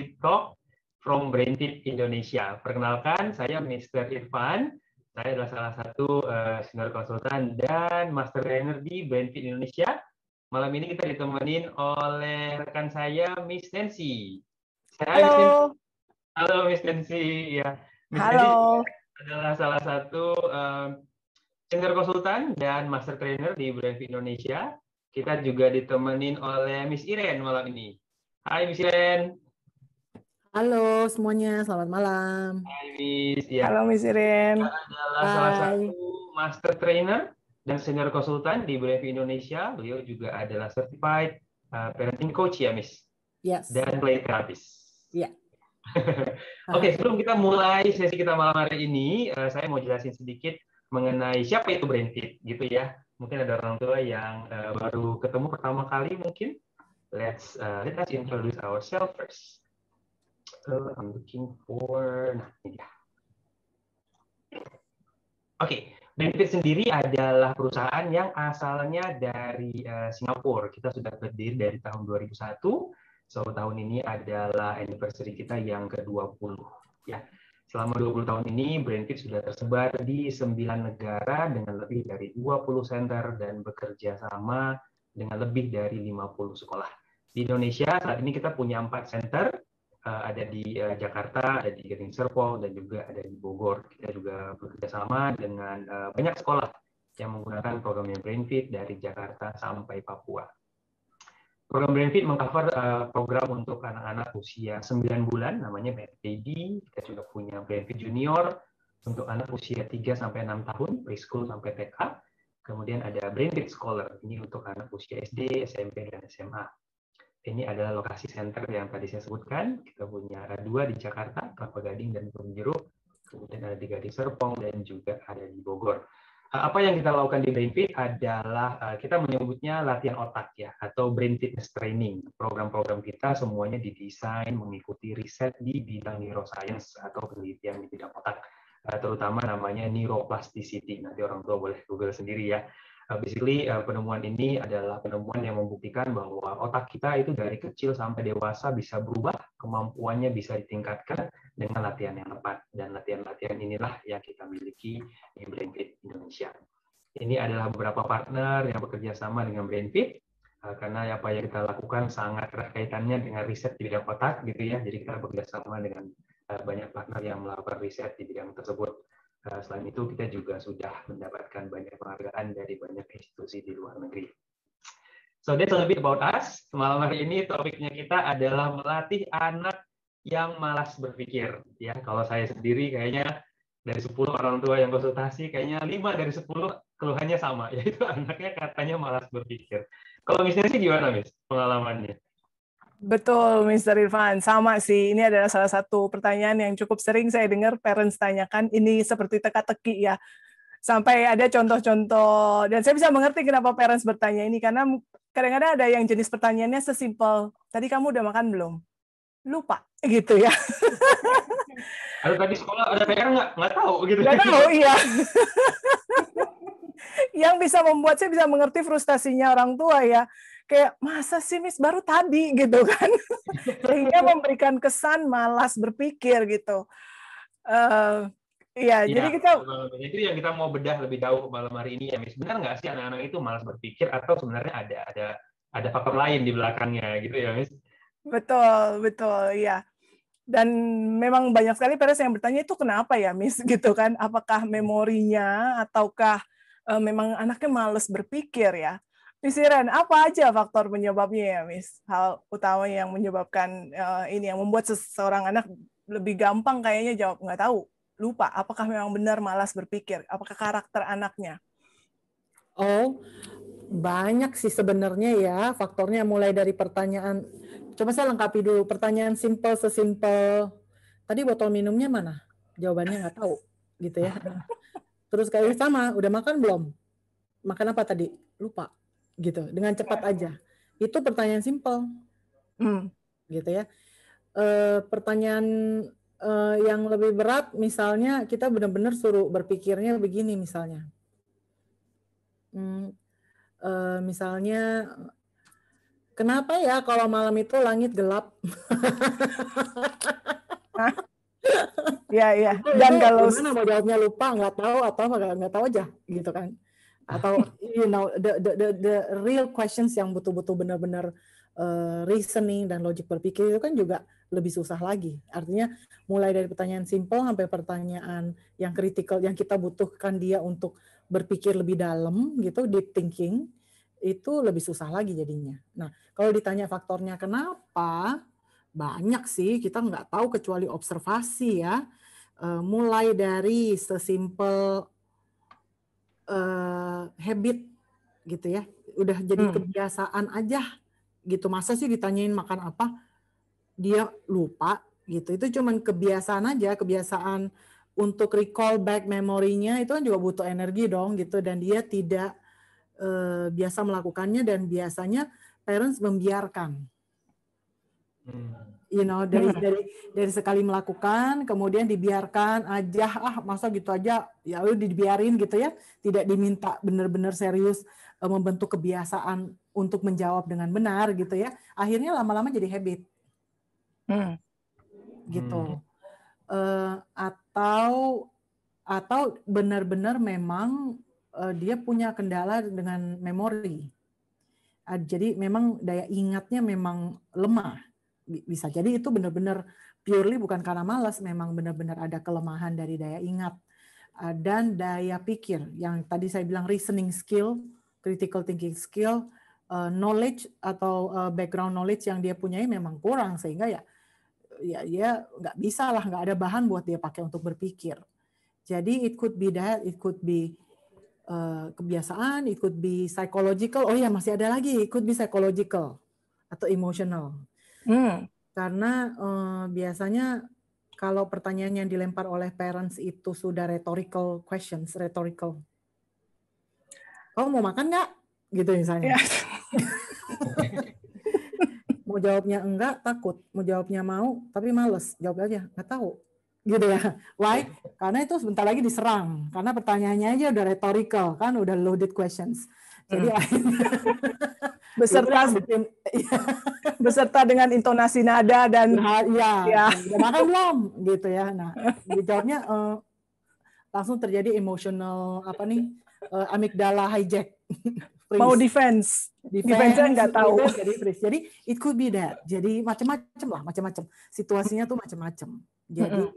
Brainfit Talk from Brainfit Indonesia. Perkenalkan, saya Mr. Irfan. Saya adalah salah satu uh, senior konsultan dan master trainer di Brainfit Indonesia. Malam ini kita ditemenin oleh rekan saya, Miss Nancy. Saya Halo. Miss Halo, Miss Nancy. Ya, Miss Halo. Nancy adalah salah satu uh, senior konsultan dan master trainer di Brainfit Indonesia. Kita juga ditemenin oleh Miss Iren malam ini. Hai Miss Iren. Halo semuanya, selamat malam. Hai Miss. Ya. Halo Miss. Kita adalah Hai. salah satu master trainer dan senior konsultan di BREV Indonesia. Beliau juga adalah certified uh, parenting coach ya Miss. Yes. Dan play therapist. Iya. Yeah. Oke, okay, sebelum kita mulai sesi kita malam hari ini, uh, saya mau jelasin sedikit mengenai siapa itu brain fit gitu ya mungkin ada orang tua yang uh, baru ketemu pertama kali mungkin let's uh, let us introduce ourselves first I'm looking for nah ini dia oke okay. Benefit sendiri adalah perusahaan yang asalnya dari uh, Singapura. Kita sudah berdiri dari tahun 2001. So tahun ini adalah anniversary kita yang ke-20 ya. Selama 20 tahun ini, Brainfit sudah tersebar di 9 negara dengan lebih dari 20 center dan bekerja sama dengan lebih dari 50 sekolah. Di Indonesia saat ini kita punya 4 center, eh, ada di eh, Jakarta, ada di Gading Serpong, dan juga ada di Bogor. Kita juga bekerja sama dengan eh, banyak sekolah yang menggunakan program Brainfit dari Jakarta sampai Papua. Program Brainfit mengcover uh, program untuk anak-anak usia 9 bulan, namanya Baby. Kita juga punya Brainfit Junior untuk anak usia 3 sampai 6 tahun, preschool sampai TK. Kemudian ada Brainfit Scholar, ini untuk anak usia SD, SMP, dan SMA. Ini adalah lokasi center yang tadi saya sebutkan. Kita punya dua di Jakarta, Kelapa Gading dan Gunung Jeruk. Kemudian ada di Gading Serpong dan juga ada di Bogor. Eh, apa yang kita lakukan di BrainFit adalah eh, kita menyebutnya latihan otak ya atau brain fitness training. Program-program kita semuanya didesain mengikuti riset di bidang neuroscience atau penelitian di bidang otak, eh, terutama namanya neuroplasticity. Nanti orang tua boleh Google sendiri ya. Uh, basically uh, penemuan ini adalah penemuan yang membuktikan bahwa otak kita itu dari kecil sampai dewasa bisa berubah, kemampuannya bisa ditingkatkan dengan latihan yang tepat. Dan latihan-latihan inilah yang kita miliki di BrainFit Indonesia. Ini adalah beberapa partner yang bekerja sama dengan BrainFit uh, karena apa yang kita lakukan sangat erat kaitannya dengan riset di bidang otak gitu ya. Jadi kita bekerja sama dengan banyak partner yang melakukan riset di bidang tersebut. Eh, selain itu, kita juga sudah mendapatkan banyak penghargaan dari banyak institusi di luar negeri. So that's a bit about us. Malam hari ini topiknya kita adalah melatih anak yang malas berpikir. Ya, kalau saya sendiri kayaknya dari 10 orang tua yang konsultasi, kayaknya 5 dari 10 keluhannya sama, yaitu anaknya katanya malas berpikir. Kalau misalnya sih gimana, Miss, pengalamannya? Betul, Mr. Irfan. Sama sih. Ini adalah salah satu pertanyaan yang cukup sering saya dengar parents tanyakan. Ini seperti teka-teki ya. Sampai ada contoh-contoh. Dan saya bisa mengerti kenapa parents bertanya ini. Karena kadang-kadang ada yang jenis pertanyaannya sesimpel, tadi kamu udah makan belum? Lupa, gitu ya. Ada tadi sekolah ada PR nggak? Nggak tahu gitu. Nggak tahu, iya. yang bisa membuat saya bisa mengerti frustasinya orang tua ya kayak masa sih Miss? Baru tadi gitu kan. Sehingga memberikan kesan malas berpikir gitu. Uh, ya, ya jadi kita itu yang kita mau bedah lebih jauh malam hari ini ya Miss benar nggak sih anak-anak itu malas berpikir atau sebenarnya ada ada ada faktor lain di belakangnya gitu ya Miss? Betul betul ya dan memang banyak sekali peres yang bertanya itu kenapa ya Miss? gitu kan. Apakah memorinya ataukah uh, memang anaknya males berpikir ya Miss Iren, apa aja faktor penyebabnya ya, Miss? Hal utama yang menyebabkan uh, ini yang membuat seseorang anak lebih gampang kayaknya jawab nggak tahu, lupa. Apakah memang benar malas berpikir? Apakah karakter anaknya? Oh, banyak sih sebenarnya ya faktornya mulai dari pertanyaan. Coba saya lengkapi dulu pertanyaan simple sesimpel. Tadi botol minumnya mana? Jawabannya nggak tahu, gitu ya. Terus kayak sama, udah makan belum? Makan apa tadi? Lupa gitu dengan cepat aja itu pertanyaan simpel hmm. gitu ya e, pertanyaan e, yang lebih berat misalnya kita benar-benar suruh berpikirnya begini misalnya hmm, e, misalnya kenapa ya kalau malam itu langit gelap? Ya, ya. Dan kalau gimana mau jawabnya lupa, nggak tahu atau nggak nggak tahu aja, gitu kan? Atau you know the the the, the real questions yang betul-betul benar-benar uh, reasoning dan logik berpikir itu kan juga lebih susah lagi. Artinya mulai dari pertanyaan simple sampai pertanyaan yang kritikal yang kita butuhkan dia untuk berpikir lebih dalam gitu, deep thinking itu lebih susah lagi jadinya. Nah, kalau ditanya faktornya kenapa, banyak sih kita nggak tahu kecuali observasi ya. Eh, mulai dari sesimpel eh, habit gitu ya, udah jadi Hmm. kebiasaan aja gitu. Masa sih ditanyain makan apa, dia lupa gitu. Itu cuman kebiasaan aja, kebiasaan untuk recall back memorinya itu kan juga butuh energi dong gitu dan dia tidak eh, biasa melakukannya dan biasanya parents membiarkan Hmm. You know dari Hmm. dari dari sekali melakukan kemudian dibiarkan aja ah masa gitu aja ya udah dibiarin gitu ya. Tidak diminta benar-benar serius eh, membentuk kebiasaan untuk menjawab dengan benar gitu ya. Akhirnya lama-lama jadi habit. Hmm. gitu. Eh, atau atau benar-benar memang eh, dia punya kendala dengan memori. Ah, jadi memang daya ingatnya memang lemah bisa jadi itu benar-benar purely bukan karena malas memang benar-benar ada kelemahan dari daya ingat Ah, dan daya pikir. Yang tadi saya bilang reasoning skill critical thinking skill eh, knowledge atau eh, background knowledge yang dia punyai memang kurang sehingga ya ya dia nggak bisa lah nggak ada bahan buat dia pakai untuk berpikir. Jadi it could be that it could be kebiasaan it could be psychological oh ya masih ada lagi it could be psychological atau emotional Hmm. karena uh, biasanya kalau pertanyaan yang dilempar oleh parents itu sudah rhetorical questions rhetorical. Kamu mau makan nggak? Gitu misalnya. Ya. mau jawabnya enggak takut. Mau jawabnya mau tapi males. Jawab aja nggak tahu. Gitu ya. Why? Karena itu sebentar lagi diserang. Karena pertanyaannya aja udah rhetorical kan? Udah loaded questions. Jadi akhirnya Beserta bikin- iya, beserta dengan intonasi nada dan nah, Ya. udah makan belum gitu ya nah dijawabnya eh, langsung terjadi emotional apa nih eh, amigdala hijack mau Freeze. defense. defense, defense-nya nggak tahu. defense jadi freeze. Jadi it could be that. Jadi macam-macam lah, macam-macam. Situasinya tuh macam-macam. Jadi,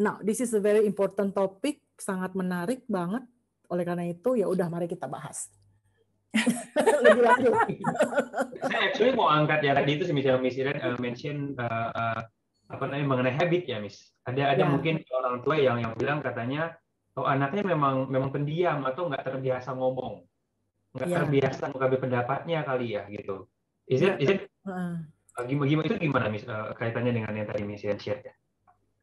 now this is a very important topic, sangat menarik banget. Oleh karena itu, ya udah mari kita bahas. Lebih lanjut. Saya actually mau angkat ya tadi itu misalnya Miss Iren uh, mention uh, uh, apa namanya mengenai habit ya Miss. Ada ada Ya. mungkin orang tua yang yang bilang katanya oh anaknya memang memang pendiam atau nggak terbiasa ngomong, nggak Ya. terbiasa mengambil pendapatnya kali ya gitu. Is it is it uh, gimana, gimana itu gimana Miss uh, kaitannya dengan yang tadi Miss Iren share ya?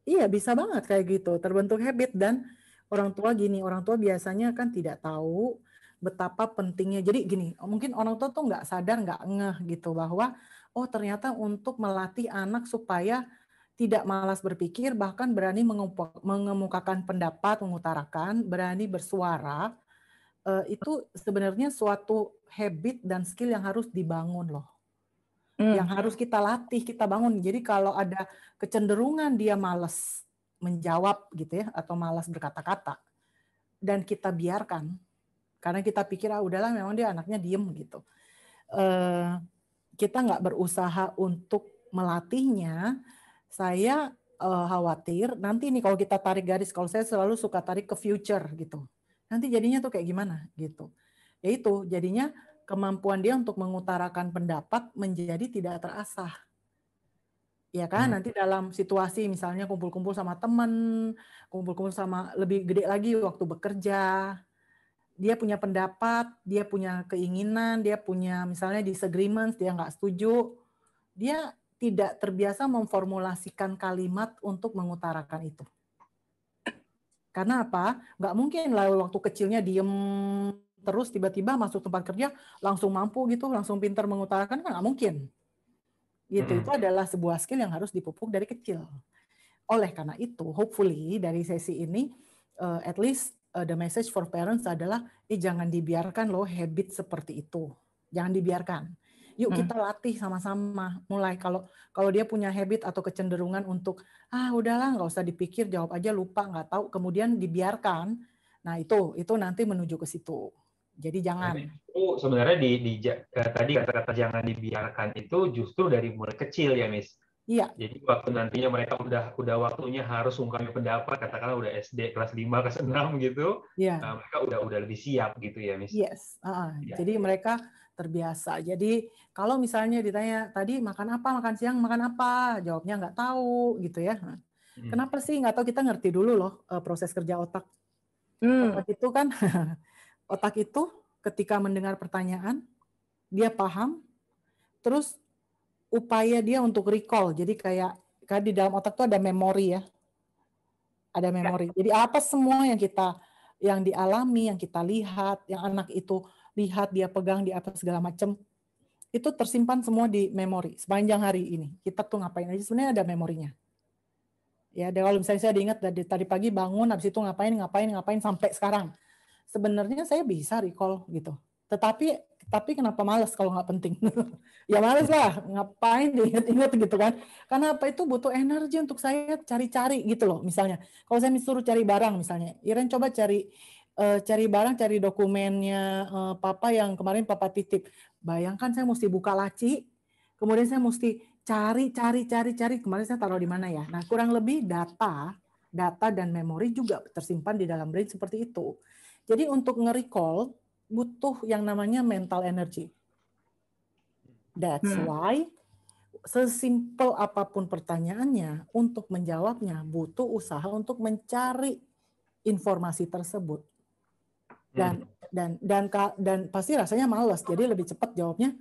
Iya, bisa banget kayak gitu. Terbentuk habit dan orang tua gini, orang tua biasanya kan tidak tahu betapa pentingnya. Jadi gini, mungkin orang tua tuh nggak sadar, nggak ngeh gitu bahwa oh ternyata untuk melatih anak supaya tidak malas berpikir, bahkan berani mengemukakan pendapat, mengutarakan, berani bersuara, eh, itu sebenarnya suatu habit dan skill yang harus dibangun loh Hmm. yang harus kita latih, kita bangun. Jadi kalau ada kecenderungan dia malas menjawab gitu ya atau malas berkata-kata dan kita biarkan karena kita pikir ah udahlah memang dia anaknya diem gitu. Eh, kita nggak berusaha untuk melatihnya. Saya eh, khawatir nanti nih kalau kita tarik garis, kalau saya selalu suka tarik ke future gitu. Nanti jadinya tuh kayak gimana gitu. Ya itu jadinya kemampuan dia untuk mengutarakan pendapat menjadi tidak terasah. Ya kan, Hmm. nanti dalam situasi misalnya kumpul-kumpul sama teman, kumpul-kumpul sama lebih gede lagi waktu bekerja, dia punya pendapat, dia punya keinginan, dia punya misalnya disagreements, dia nggak setuju, dia tidak terbiasa memformulasikan kalimat untuk mengutarakan itu. Karena apa? Nggak mungkin lah waktu kecilnya diem terus tiba-tiba masuk tempat kerja langsung mampu gitu, langsung pintar mengutarakan kan nggak mungkin. Gitu Mm-mm. itu adalah sebuah skill yang harus dipupuk dari kecil. Oleh karena itu, hopefully dari sesi ini uh, at least uh, the message for parents adalah eh jangan dibiarkan loh habit seperti itu. Jangan dibiarkan. Yuk hmm. kita latih sama-sama. Mulai kalau kalau dia punya habit atau kecenderungan untuk ah udahlah nggak usah dipikir, jawab aja lupa nggak tahu, kemudian dibiarkan. Nah itu itu nanti menuju ke situ. Jadi jangan. Itu sebenarnya di, di tadi kata-kata jangan dibiarkan itu justru dari mulai kecil ya, Miss. Iya. Jadi waktu nantinya mereka udah udah waktunya harus ungkapin pendapat, katakanlah udah SD kelas 5 kelas 6 gitu, iya. nah, mereka udah udah lebih siap gitu ya, Miss. Yes. Uh, ya. Jadi mereka terbiasa. Jadi kalau misalnya ditanya tadi makan apa, makan siang, makan apa, jawabnya nggak tahu gitu ya. Hmm. Kenapa sih nggak tahu? Kita ngerti dulu loh eh, proses kerja otak. Hmm. Otak itu kan, otak itu ketika mendengar pertanyaan dia paham, terus upaya dia untuk recall. Jadi kayak kan di dalam otak tuh ada memori ya, ada ya. memori. Jadi apa semua yang kita yang dialami, yang kita lihat, yang anak itu lihat, dia pegang, di atas segala macam, itu tersimpan semua di memori sepanjang hari ini. Kita tuh ngapain aja sebenarnya ada memorinya. Ya, kalau misalnya saya diingat dari tadi pagi bangun, habis itu ngapain, ngapain, ngapain sampai sekarang. Sebenarnya saya bisa recall gitu. Tetapi tapi kenapa males kalau nggak penting? ya males lah, ngapain diingat-ingat gitu kan? Karena apa itu butuh energi untuk saya cari-cari gitu loh. Misalnya, kalau saya disuruh cari barang misalnya, Iren coba cari uh, cari barang, cari dokumennya uh, papa yang kemarin papa titip. Bayangkan saya mesti buka laci, kemudian saya mesti cari, cari, cari, cari. Kemarin saya taruh di mana ya? Nah, kurang lebih data, data dan memori juga tersimpan di dalam brain seperti itu. Jadi untuk nge-recall butuh yang namanya mental energy. That's hmm. why sesimpel apa pun pertanyaannya, untuk menjawabnya butuh usaha untuk mencari informasi tersebut dan hmm. dan dan dan pasti rasanya males jadi lebih cepat jawabnya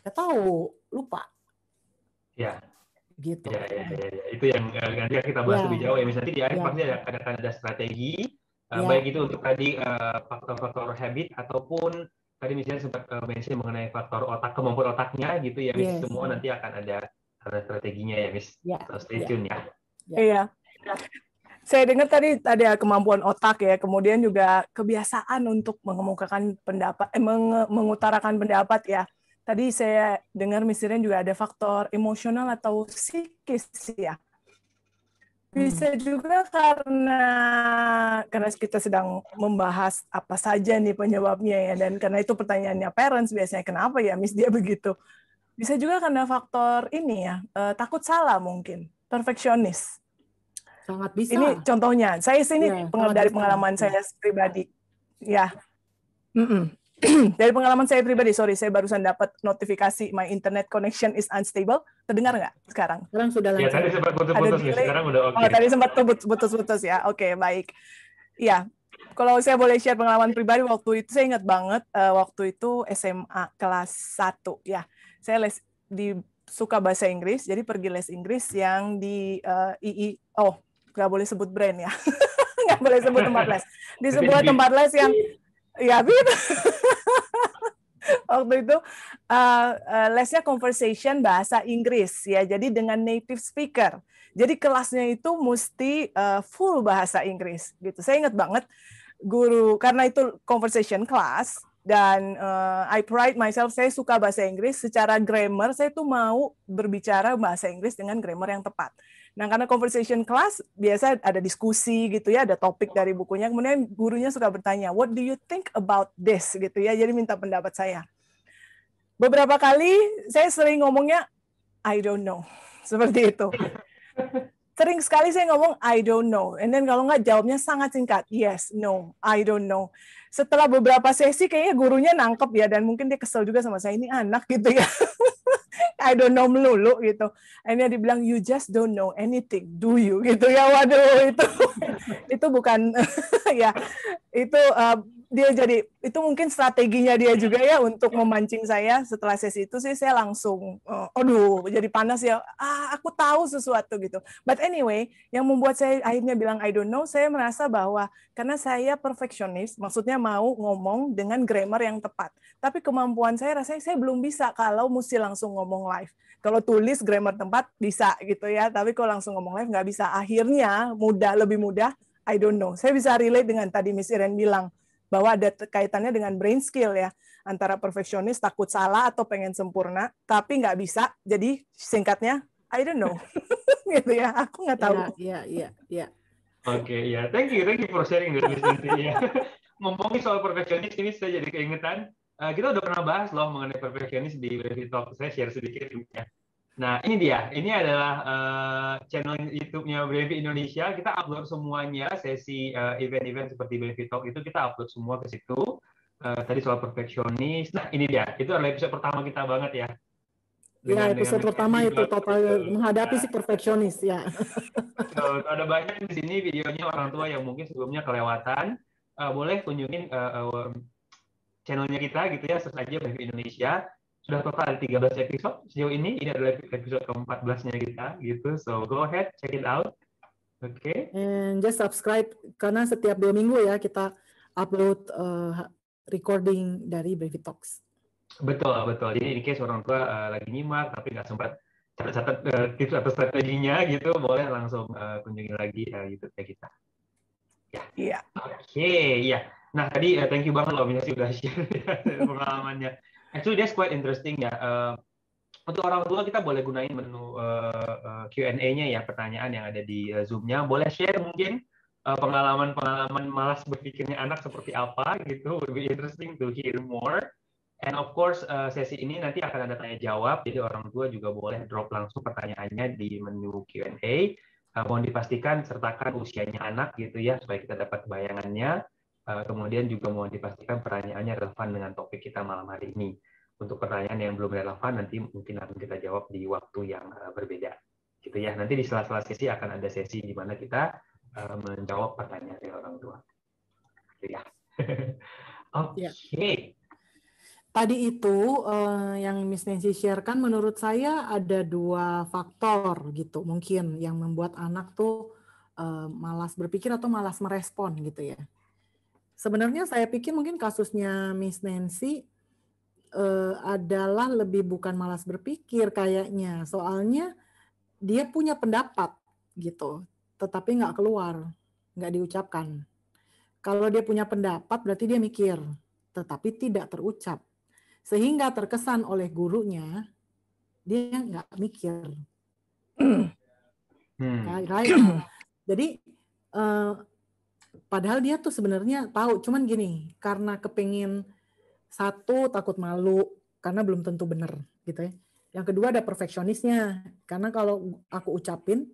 nggak tahu lupa ya gitu ya, ya, ya, ya. itu yang eh, nanti kita bahas ya. lebih jauh ya misalnya di akhir ya. pasti ada, ada ada strategi ya. baik itu untuk tadi eh, faktor-faktor uh, habit ataupun tadi misalnya sempat uh, mention mengenai faktor otak kemampuan otaknya gitu ya yes. semua nanti akan ada ada strateginya ya Miss ya. stay tune ya iya ya saya dengar tadi ada kemampuan otak ya, kemudian juga kebiasaan untuk mengemukakan pendapat, eh, meng, mengutarakan pendapat ya. Tadi saya dengar misalnya juga ada faktor emosional atau psikis ya. Bisa juga karena karena kita sedang membahas apa saja nih penyebabnya ya, dan karena itu pertanyaannya parents biasanya kenapa ya Miss dia begitu. Bisa juga karena faktor ini ya, eh, takut salah mungkin, perfeksionis Sangat bisa. Ini contohnya. Saya sini ya, dari pengalaman bisa. saya pribadi. Ya. Mm -mm. dari pengalaman saya pribadi, sorry, saya barusan dapat notifikasi my internet connection is unstable. Terdengar nggak sekarang? Sekarang sudah lancar. Ya, tadi sempat putus-putus ya, sekarang udah oke. Okay. Oh, tadi sempat putus-putus ya. Oke, okay, baik. Ya, kalau saya boleh share pengalaman pribadi waktu itu saya ingat banget uh, waktu itu SMA kelas 1 ya. Saya les di suka bahasa Inggris, jadi pergi les Inggris yang di uh, eh, II oh nggak boleh sebut brand ya nggak boleh sebut tempat les di sebuah tempat les yang ya gitu waktu itu uh, uh, lesnya conversation bahasa Inggris ya. Jadi dengan native speaker. Jadi kelasnya itu mesti uh, full bahasa Inggris gitu. Saya ingat banget guru karena itu conversation class dan uh, I pride myself saya suka bahasa Inggris. Secara grammar saya tuh mau berbicara bahasa Inggris dengan grammar yang tepat Nah, karena conversation class biasa ada diskusi gitu ya, ada topik dari bukunya. Kemudian gurunya suka bertanya, "What do you think about this?" gitu ya. Jadi minta pendapat saya. Beberapa kali saya sering ngomongnya I don't know. Seperti itu. Sering sekali saya ngomong I don't know. And then kalau nggak jawabnya sangat singkat, yes, no, I don't know. Setelah beberapa sesi kayaknya gurunya nangkep ya dan mungkin dia kesel juga sama saya ini anak gitu ya. I don't know melulu gitu. Akhirnya dibilang you just don't know anything, do you? Gitu ya. Waduh itu itu bukan ya itu uh, dia jadi itu mungkin strateginya dia juga ya untuk memancing saya setelah sesi itu sih saya langsung uh, aduh jadi panas ya ah aku tahu sesuatu gitu but anyway yang membuat saya akhirnya bilang I don't know saya merasa bahwa karena saya perfeksionis maksudnya mau ngomong dengan grammar yang tepat tapi kemampuan saya rasanya saya belum bisa kalau mesti langsung ngomong live. Kalau tulis grammar tempat bisa gitu ya. Tapi kalau langsung ngomong live nggak bisa. Akhirnya mudah lebih mudah I don't know. Saya bisa relate dengan tadi Miss Iren bilang bahwa ada kaitannya dengan brain skill ya. Antara perfeksionis takut salah atau pengen sempurna tapi nggak bisa. Jadi singkatnya I don't know. Gitu ya. Aku nggak tahu. iya iya iya. Oke ya thank you thank you for sharing dari ya ngomongin soal perfeksionis ini saya jadi keingetan uh, kita udah pernah bahas loh mengenai perfeksionis di Brevi Talk saya share sedikit ya Nah, ini dia. Ini adalah uh, channel YouTube-nya Brevi Indonesia. Kita upload semuanya, sesi event event-event seperti Brevi Talk itu kita upload semua ke situ. Uh, tadi soal perfeksionis. Nah, ini dia. Itu adalah episode pertama kita banget ya. Dengan, ya, episode dengan pertama itu total menghadapi si perfeksionis ya. so, ada banyak di sini videonya orang tua yang mungkin sebelumnya kelewatan. Uh, boleh kunjungin uh, uh, channelnya kita gitu ya, search aja Brevi Indonesia sudah total 13 episode sejauh ini. Ini adalah episode ke-14-nya kita gitu. So go ahead, check it out. Oke. Okay. And just subscribe karena setiap dua minggu ya kita upload uh, recording dari Baby Talks. Betul, betul. Jadi in case orang tua uh, lagi nyimak tapi nggak sempat catat-catat uh, tips atau strateginya gitu, boleh langsung uh, kunjungi lagi uh, YouTube-nya kita. Ya. Iya. Oke, okay, ya. Nah, tadi uh, thank you banget loh Minasi udah share pengalamannya. Actually that's quite interesting ya. Uh, untuk orang tua kita boleh gunain menu uh, uh, Q&A-nya ya pertanyaan yang ada di uh, Zoom-nya. Boleh share mungkin pengalaman-pengalaman uh, malas berpikirnya anak seperti apa gitu. Would be interesting to hear more. And of course uh, sesi ini nanti akan ada tanya jawab. Jadi orang tua juga boleh drop langsung pertanyaannya di menu Q&A. Uh, mohon dipastikan sertakan usianya anak gitu ya supaya kita dapat bayangannya. Uh, kemudian juga mohon dipastikan pertanyaannya relevan dengan topik kita malam hari ini. Untuk pertanyaan yang belum relevan nanti mungkin akan kita jawab di waktu yang uh, berbeda. Gitu ya. Nanti di sela-sela sesi akan ada sesi di mana kita uh, menjawab pertanyaan dari orang tua. Gitu ya. Oke. Okay. Ya. Tadi itu uh, yang Miss Nancy sharekan menurut saya ada dua faktor gitu mungkin yang membuat anak tuh uh, malas berpikir atau malas merespon gitu ya. Sebenarnya saya pikir mungkin kasusnya Miss Nancy uh, adalah lebih bukan malas berpikir kayaknya. Soalnya dia punya pendapat gitu, tetapi nggak keluar, nggak diucapkan. Kalau dia punya pendapat berarti dia mikir, tetapi tidak terucap. Sehingga terkesan oleh gurunya dia nggak mikir. Hmm. Right? Jadi uh, Padahal dia tuh sebenarnya tahu, cuman gini, karena kepingin satu takut malu karena belum tentu benar gitu ya. Yang kedua ada perfeksionisnya, karena kalau aku ucapin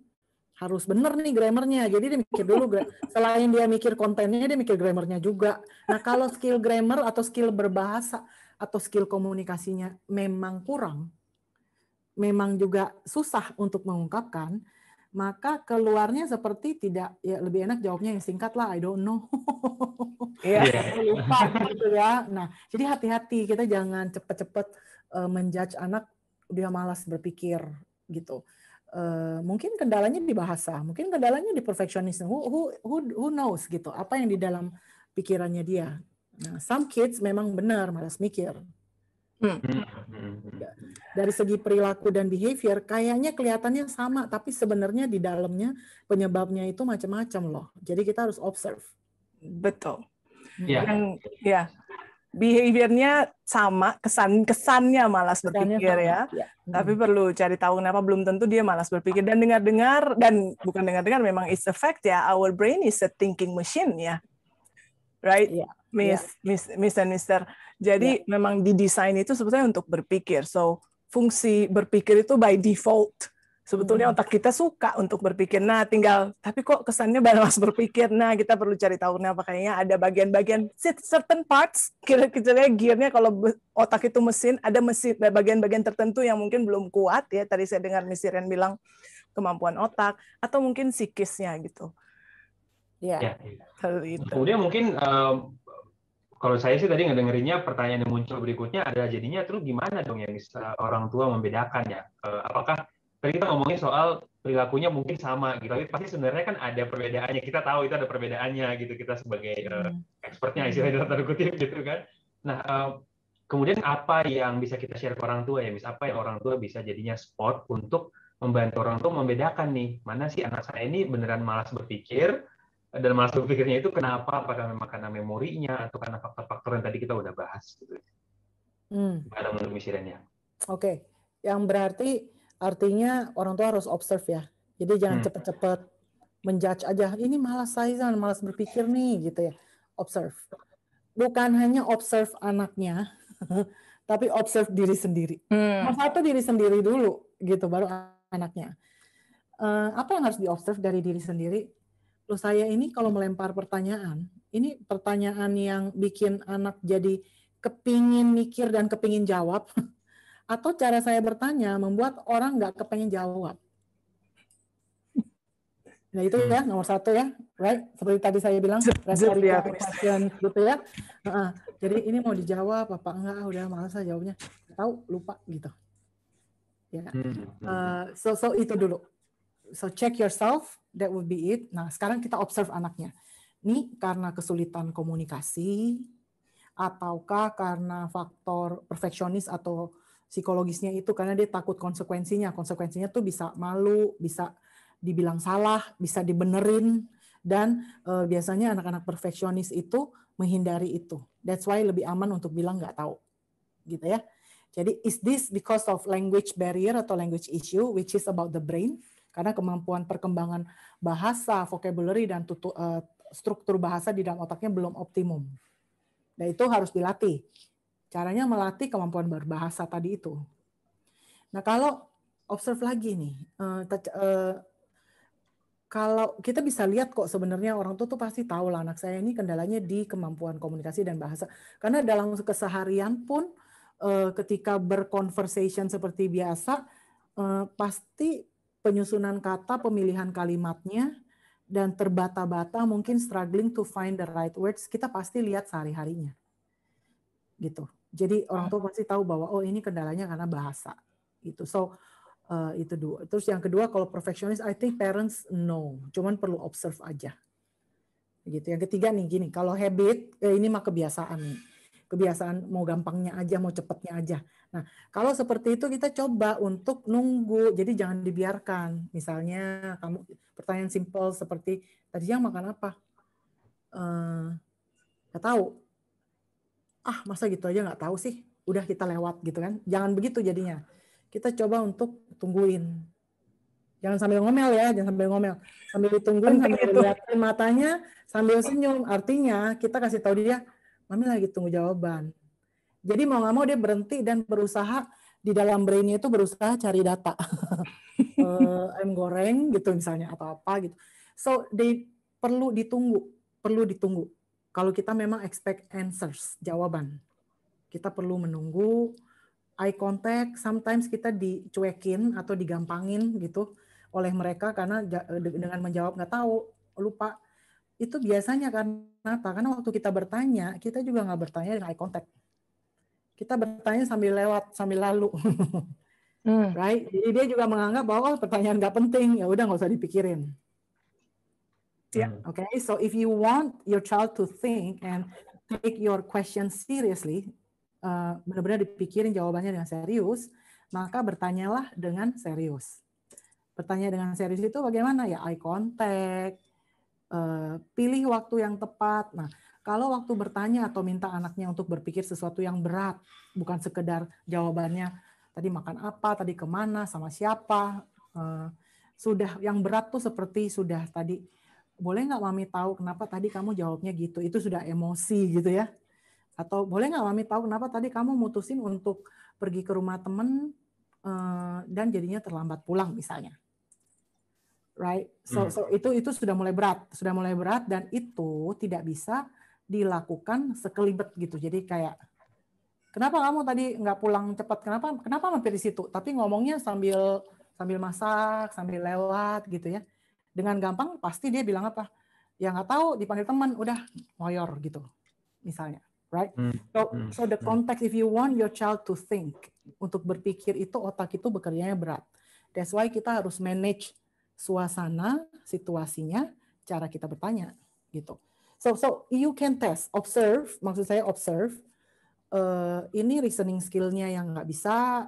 harus benar nih grammarnya. Jadi dia mikir dulu, selain dia mikir kontennya, dia mikir grammarnya juga. Nah kalau skill grammar atau skill berbahasa atau skill komunikasinya memang kurang, memang juga susah untuk mengungkapkan, maka keluarnya seperti tidak ya lebih enak jawabnya yang singkat lah I don't know. Ya lupa gitu ya. Nah jadi hati-hati kita jangan cepet-cepet uh, menjudge anak dia malas berpikir gitu. Uh, mungkin kendalanya di bahasa mungkin kendalanya di perfectionism. Who, who who who knows gitu. Apa yang di dalam pikirannya dia. Nah some kids memang benar malas mikir Hmm. hmm. Dari segi perilaku dan behavior kayaknya kelihatannya sama, tapi sebenarnya di dalamnya penyebabnya itu macam-macam loh. Jadi kita harus observe. Betul. Yeah. Yang ya behaviornya sama, kesan kesannya malas berpikir ya. ya. Tapi perlu cari tahu kenapa belum tentu dia malas berpikir dan dengar-dengar dan bukan dengar-dengar memang it's a fact ya. Our brain is a thinking machine ya. Right? Yeah. Miss, yeah. Miss, Miss and Mister. Jadi yeah. memang didesain itu sebetulnya untuk berpikir. So fungsi berpikir itu by default. Sebetulnya hmm. otak kita suka untuk berpikir. Nah, tinggal tapi kok kesannya balas berpikir. Nah, kita perlu cari tahu kenapa kayaknya ada bagian-bagian certain parts kira-kira gearnya kalau otak itu mesin ada mesin bagian-bagian tertentu yang mungkin belum kuat ya. Tadi saya dengar Misiren bilang kemampuan otak atau mungkin psikisnya gitu. Ya. ya. Kemudian mungkin um, kalau saya sih tadi ngedengerinnya pertanyaan yang muncul berikutnya adalah jadinya terus gimana dong yang bisa orang tua membedakan ya? Eh, apakah tadi kita ngomongin soal perilakunya mungkin sama gitu, tapi pasti sebenarnya kan ada perbedaannya. Kita tahu itu ada perbedaannya gitu kita sebagai uh, expertnya istilahnya dalam tanda kutip gitu kan. Nah, uh, kemudian apa yang bisa kita share ke orang tua ya, mis apa yang orang tua bisa jadinya spot untuk membantu orang tua membedakan nih mana sih anak saya ini beneran malas berpikir dan malas berpikirnya itu kenapa? Apakah memang karena memorinya atau karena faktor-faktor yang tadi kita udah bahas gitu. Hmm. Gimana menurut misirannya? Oke, okay. yang berarti artinya orang tua harus observe ya. Jadi jangan hmm. cepet-cepet menjudge aja. Ini malas saya, malas berpikir nih gitu ya. Observe. Bukan hanya observe anaknya, tapi observe diri sendiri. Hmm. Satu diri sendiri dulu gitu, baru anaknya. Uh, apa yang harus diobserve dari diri sendiri? Loh saya ini kalau melempar pertanyaan, ini pertanyaan yang bikin anak jadi kepingin mikir dan kepingin jawab, atau cara saya bertanya membuat orang nggak kepingin jawab. Nah itu ya nomor satu ya, right? Seperti tadi saya bilang, rhetorical question gitu ya. Uh, jadi ini mau dijawab apa enggak? Udah malas jawabnya. Tahu lupa gitu. Ya. Uh, so so itu dulu. So check yourself that would be it. Nah, sekarang kita observe anaknya. Ini karena kesulitan komunikasi, ataukah karena faktor perfeksionis atau psikologisnya itu karena dia takut konsekuensinya. Konsekuensinya tuh bisa malu, bisa dibilang salah, bisa dibenerin, dan uh, biasanya anak-anak perfeksionis itu menghindari itu. That's why lebih aman untuk bilang nggak tahu, gitu ya. Jadi is this because of language barrier atau language issue, which is about the brain? Karena kemampuan perkembangan bahasa, vocabulary dan tutu, uh, struktur bahasa di dalam otaknya belum optimum. Dan itu harus dilatih. Caranya melatih kemampuan berbahasa tadi itu. Nah kalau observe lagi nih, uh, uh, kalau kita bisa lihat kok sebenarnya orang tua tuh pasti tahu lah anak saya ini kendalanya di kemampuan komunikasi dan bahasa. Karena dalam keseharian pun ketika berconversation seperti biasa pasti penyusunan kata, pemilihan kalimatnya, dan terbata-bata mungkin struggling to find the right words, kita pasti lihat sehari-harinya. Gitu. Jadi orang tua pasti tahu bahwa oh ini kendalanya karena bahasa. Gitu. So uh, itu dua. Terus yang kedua kalau perfectionist, I think parents no, cuman perlu observe aja. Gitu. Yang ketiga nih gini, kalau habit eh, ini mah kebiasaan nih kebiasaan mau gampangnya aja, mau cepatnya aja. Nah, kalau seperti itu kita coba untuk nunggu, jadi jangan dibiarkan. Misalnya kamu pertanyaan simpel seperti tadi yang makan apa? Uh, gak tahu. Ah, masa gitu aja nggak tahu sih? Udah kita lewat gitu kan? Jangan begitu jadinya. Kita coba untuk tungguin. Jangan sambil ngomel ya, jangan sambil ngomel. Sambil ditungguin, sambil lihatin matanya, sambil senyum. Artinya kita kasih tahu dia, Mami lagi tunggu jawaban. Jadi mau nggak mau dia berhenti dan berusaha di dalam brainnya itu berusaha cari data. uh, ayam goreng gitu misalnya atau apa gitu. So they perlu ditunggu, perlu ditunggu. Kalau kita memang expect answers, jawaban. Kita perlu menunggu eye contact, sometimes kita dicuekin atau digampangin gitu oleh mereka karena dengan menjawab nggak tahu, lupa itu biasanya apa? Karena waktu kita bertanya, kita juga nggak bertanya dengan eye contact. Kita bertanya sambil lewat, sambil lalu. hmm. Right? Jadi dia juga menganggap bahwa oh, pertanyaan nggak penting, ya udah nggak usah dipikirin. Yeah. Hmm. Okay, so if you want your child to think and take your question seriously, uh, benar-benar dipikirin jawabannya dengan serius, maka bertanyalah dengan serius. Bertanya dengan serius itu bagaimana ya? Eye contact, pilih waktu yang tepat. Nah, kalau waktu bertanya atau minta anaknya untuk berpikir sesuatu yang berat, bukan sekedar jawabannya tadi makan apa, tadi ke mana, sama siapa, eh, sudah yang berat tuh seperti sudah tadi boleh nggak mami tahu kenapa tadi kamu jawabnya gitu, itu sudah emosi gitu ya. Atau boleh nggak mami tahu kenapa tadi kamu mutusin untuk pergi ke rumah temen eh, dan jadinya terlambat pulang misalnya right? So, hmm. so itu itu sudah mulai berat, sudah mulai berat dan itu tidak bisa dilakukan sekelibet gitu. Jadi kayak kenapa kamu tadi nggak pulang cepat? Kenapa kenapa mampir di situ? Tapi ngomongnya sambil sambil masak, sambil lewat gitu ya. Dengan gampang pasti dia bilang apa? Ya nggak tahu, dipanggil teman, udah ngoyor gitu, misalnya, right? Hmm. So, hmm. so the context, if you want your child to think, untuk berpikir itu otak itu bekerjanya berat. That's why kita harus manage suasana, situasinya, cara kita bertanya gitu. So so you can test, observe, maksud saya observe. Uh, ini reasoning skillnya yang nggak bisa,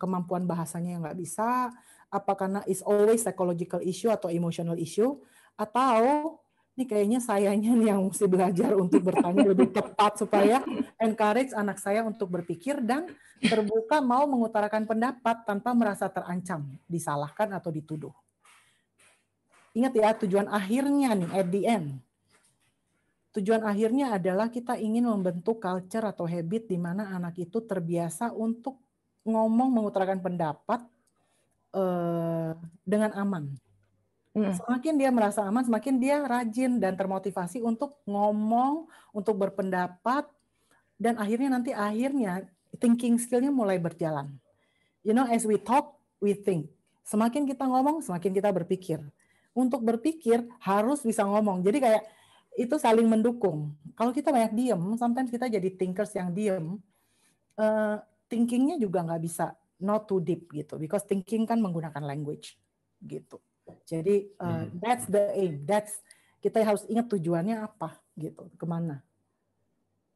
kemampuan bahasanya yang nggak bisa, apa karena is always psychological issue atau emotional issue, atau ini kayaknya sayanya nih yang mesti belajar untuk bertanya lebih tepat supaya encourage anak saya untuk berpikir dan terbuka mau mengutarakan pendapat tanpa merasa terancam, disalahkan atau dituduh. Ingat ya, tujuan akhirnya nih, at the end. Tujuan akhirnya adalah kita ingin membentuk culture atau habit di mana anak itu terbiasa untuk ngomong mengutarakan pendapat eh, dengan aman Hmm. Semakin dia merasa aman, semakin dia rajin dan termotivasi untuk ngomong, untuk berpendapat, dan akhirnya nanti akhirnya thinking skillnya mulai berjalan. You know, as we talk, we think. Semakin kita ngomong, semakin kita berpikir. Untuk berpikir harus bisa ngomong. Jadi kayak itu saling mendukung. Kalau kita banyak diem, sometimes kita jadi thinkers yang diem. Uh, thinkingnya juga nggak bisa not too deep gitu, because thinking kan menggunakan language gitu. Jadi uh, hmm. that's the aim. That's kita harus ingat tujuannya apa gitu, ke mana.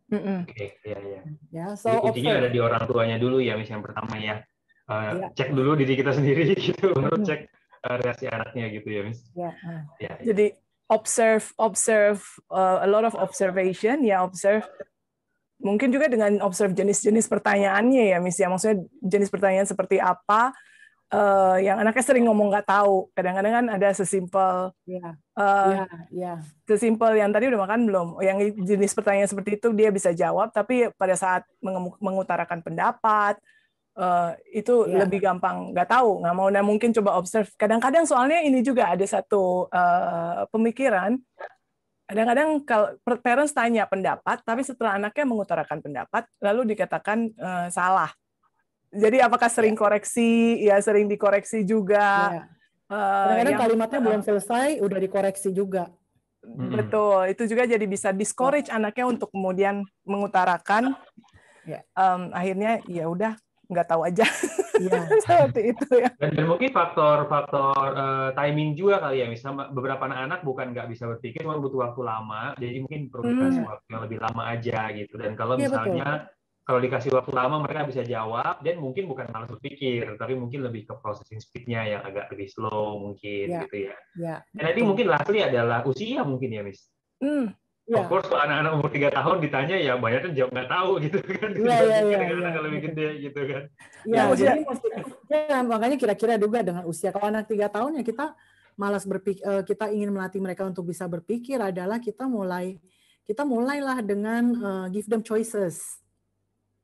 Oke, okay, ya ya. Ya, so intinya ada di orang tuanya dulu ya, misalnya pertama ya. Uh, ya. Cek dulu diri kita sendiri gitu, baru cek reaksi anaknya gitu ya, Miss. Ya. Uh. ya, ya. Jadi observe, observe, uh, a lot of observation, ya observe. Mungkin juga dengan observe jenis-jenis pertanyaannya ya, Miss. Ya, maksudnya jenis pertanyaan seperti apa, uh, yang anaknya sering ngomong nggak tahu. Kadang-kadang kan ada sesimpel, yeah. uh, yeah, yeah. sesimpel yang tadi udah makan belum. Yang jenis pertanyaan seperti itu dia bisa jawab, tapi pada saat mengutarakan pendapat uh, itu yeah. lebih gampang nggak tahu, nggak mau. Nah mungkin coba observe. Kadang-kadang soalnya ini juga ada satu uh, pemikiran. Kadang-kadang kalau parents tanya pendapat, tapi setelah anaknya mengutarakan pendapat, lalu dikatakan uh, salah jadi apakah sering ya. koreksi, ya sering dikoreksi juga. Ya. Kadang-kadang uh, kalimatnya belum selesai, udah dikoreksi juga. Betul, itu juga jadi bisa discourage ya. anaknya untuk kemudian mengutarakan. Ya. Um, akhirnya ya udah nggak tahu aja. Ya. Seperti itu ya. Dan, dan mungkin faktor-faktor uh, timing juga kali ya. Misalnya beberapa anak-anak bukan nggak bisa berpikir, cuma butuh waktu lama. Jadi mungkin perlu dikasih hmm. waktu yang lebih lama aja gitu. Dan kalau ya, misalnya betul kalau dikasih waktu lama mereka bisa jawab dan mungkin bukan malas berpikir tapi mungkin lebih ke processing speednya yang agak lebih slow mungkin ya, gitu ya. ya dan nanti mungkin lastly adalah usia mungkin ya Miss. Hmm, ya. Of course kalau anak-anak umur tiga tahun ditanya ya banyak kan jawab nggak tahu gitu kan. Iya iya iya. Dengan ya, lebih gede gitu kan. Iya nah, jadi ya, makanya kira-kira juga dengan usia kalau anak tiga tahun ya kita malas berpikir eh, kita ingin melatih mereka untuk bisa berpikir adalah kita mulai kita mulailah dengan uh, give them choices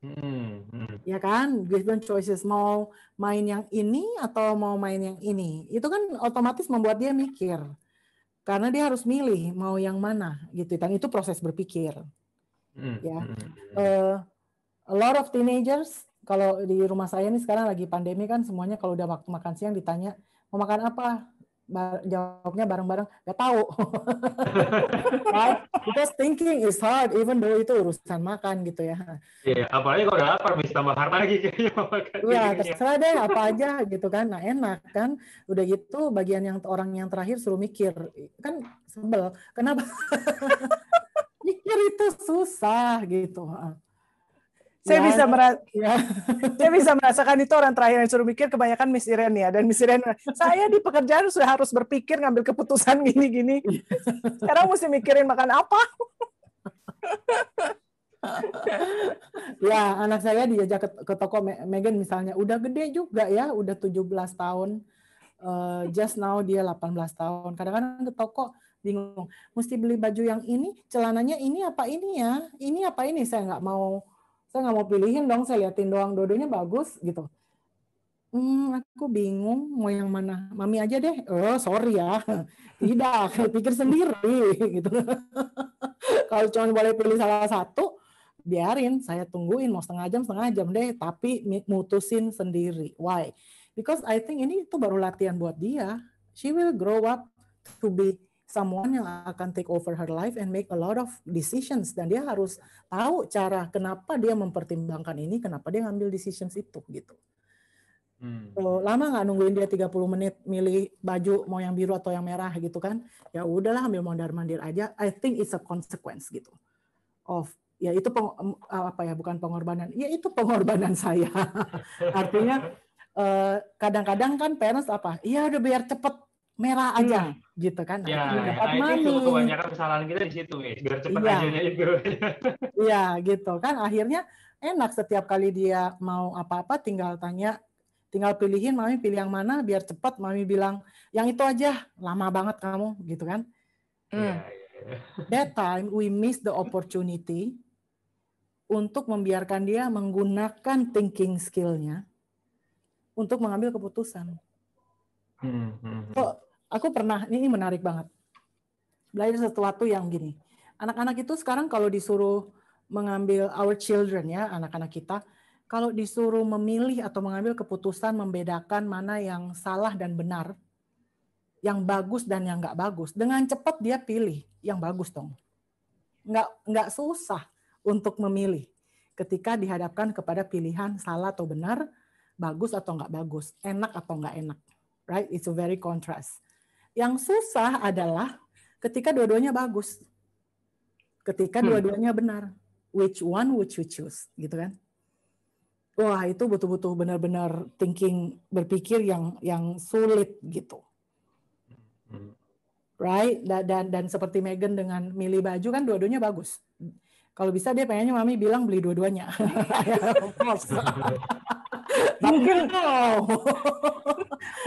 Hmm, hmm. Ya kan, give them choices mau main yang ini atau mau main yang ini. Itu kan otomatis membuat dia mikir. Karena dia harus milih mau yang mana gitu. Dan itu proses berpikir. Hmm, ya. Uh, a lot of teenagers kalau di rumah saya nih sekarang lagi pandemi kan semuanya kalau udah waktu makan siang ditanya mau makan apa jawabnya bareng-bareng nggak tahu. Right? Because thinking is hard even though itu urusan makan gitu ya. Iya apalagi kalau udah lapar bisa tambah hard lagi. Kayaknya makan iya terserah deh apa aja gitu kan. Nah enak kan. Udah gitu bagian yang orang yang terakhir suruh mikir. Kan sebel kenapa? Mikir itu susah gitu saya ya, bisa merasa, ya. saya bisa merasakan itu orang terakhir yang suruh mikir kebanyakan Miss Irene ya dan Miss Irene saya di pekerjaan sudah harus berpikir ngambil keputusan gini-gini. Sekarang mesti mikirin makan apa? Ya anak saya diajak ke, ke toko Megan misalnya udah gede juga ya udah 17 tahun uh, just now dia 18 tahun. Kadang-kadang ke toko bingung mesti beli baju yang ini celananya ini apa ini ya? Ini apa ini? Saya nggak mau saya nggak mau pilihin dong saya liatin doang dodonya bagus gitu. Hmm aku bingung mau yang mana. Mami aja deh. Oh sorry ya. Tidak pikir sendiri gitu. Kalau cuma boleh pilih salah satu biarin. Saya tungguin mau setengah jam setengah jam deh tapi mutusin sendiri. Why? Because I think ini itu baru latihan buat dia. She will grow up to be someone yang akan take over her life and make a lot of decisions dan dia harus tahu cara kenapa dia mempertimbangkan ini, kenapa dia ngambil decisions itu gitu. Hmm. So, lama nggak nungguin dia 30 menit milih baju mau yang biru atau yang merah gitu kan? Ya udahlah ambil mondar mandir aja. I think it's a consequence gitu of ya itu peng, apa ya bukan pengorbanan, ya itu pengorbanan saya. Artinya eh, kadang-kadang kan parents apa? Iya udah biar cepet merah aja hmm. gitu kan. Ya, ya dapat nah, itu kebanyakan kesalahan kita di situ, guys. Biar cepat ya. aja itu. Iya, gitu kan. Akhirnya enak setiap kali dia mau apa-apa tinggal tanya, tinggal pilihin mami pilih yang mana biar cepat mami bilang yang itu aja lama banget kamu gitu kan. Hmm. Ya, ya. That time we miss the opportunity untuk membiarkan dia menggunakan thinking skill-nya untuk mengambil keputusan. Hmm, hmm, hmm. So, aku pernah ini menarik banget belajar sesuatu yang gini. Anak-anak itu sekarang kalau disuruh mengambil our children ya anak-anak kita, kalau disuruh memilih atau mengambil keputusan membedakan mana yang salah dan benar, yang bagus dan yang nggak bagus, dengan cepat dia pilih yang bagus dong. Nggak nggak susah untuk memilih ketika dihadapkan kepada pilihan salah atau benar, bagus atau nggak bagus, enak atau nggak enak right? It's a very contrast. Yang susah adalah ketika dua-duanya bagus. Ketika hmm. dua-duanya benar. Which one would you choose? Gitu kan? Wah, itu betul-betul benar-benar thinking berpikir yang yang sulit gitu. Hmm. Right? Dan, dan dan seperti Megan dengan milih baju kan dua-duanya bagus. Kalau bisa dia pengennya mami bilang beli dua-duanya. mungkin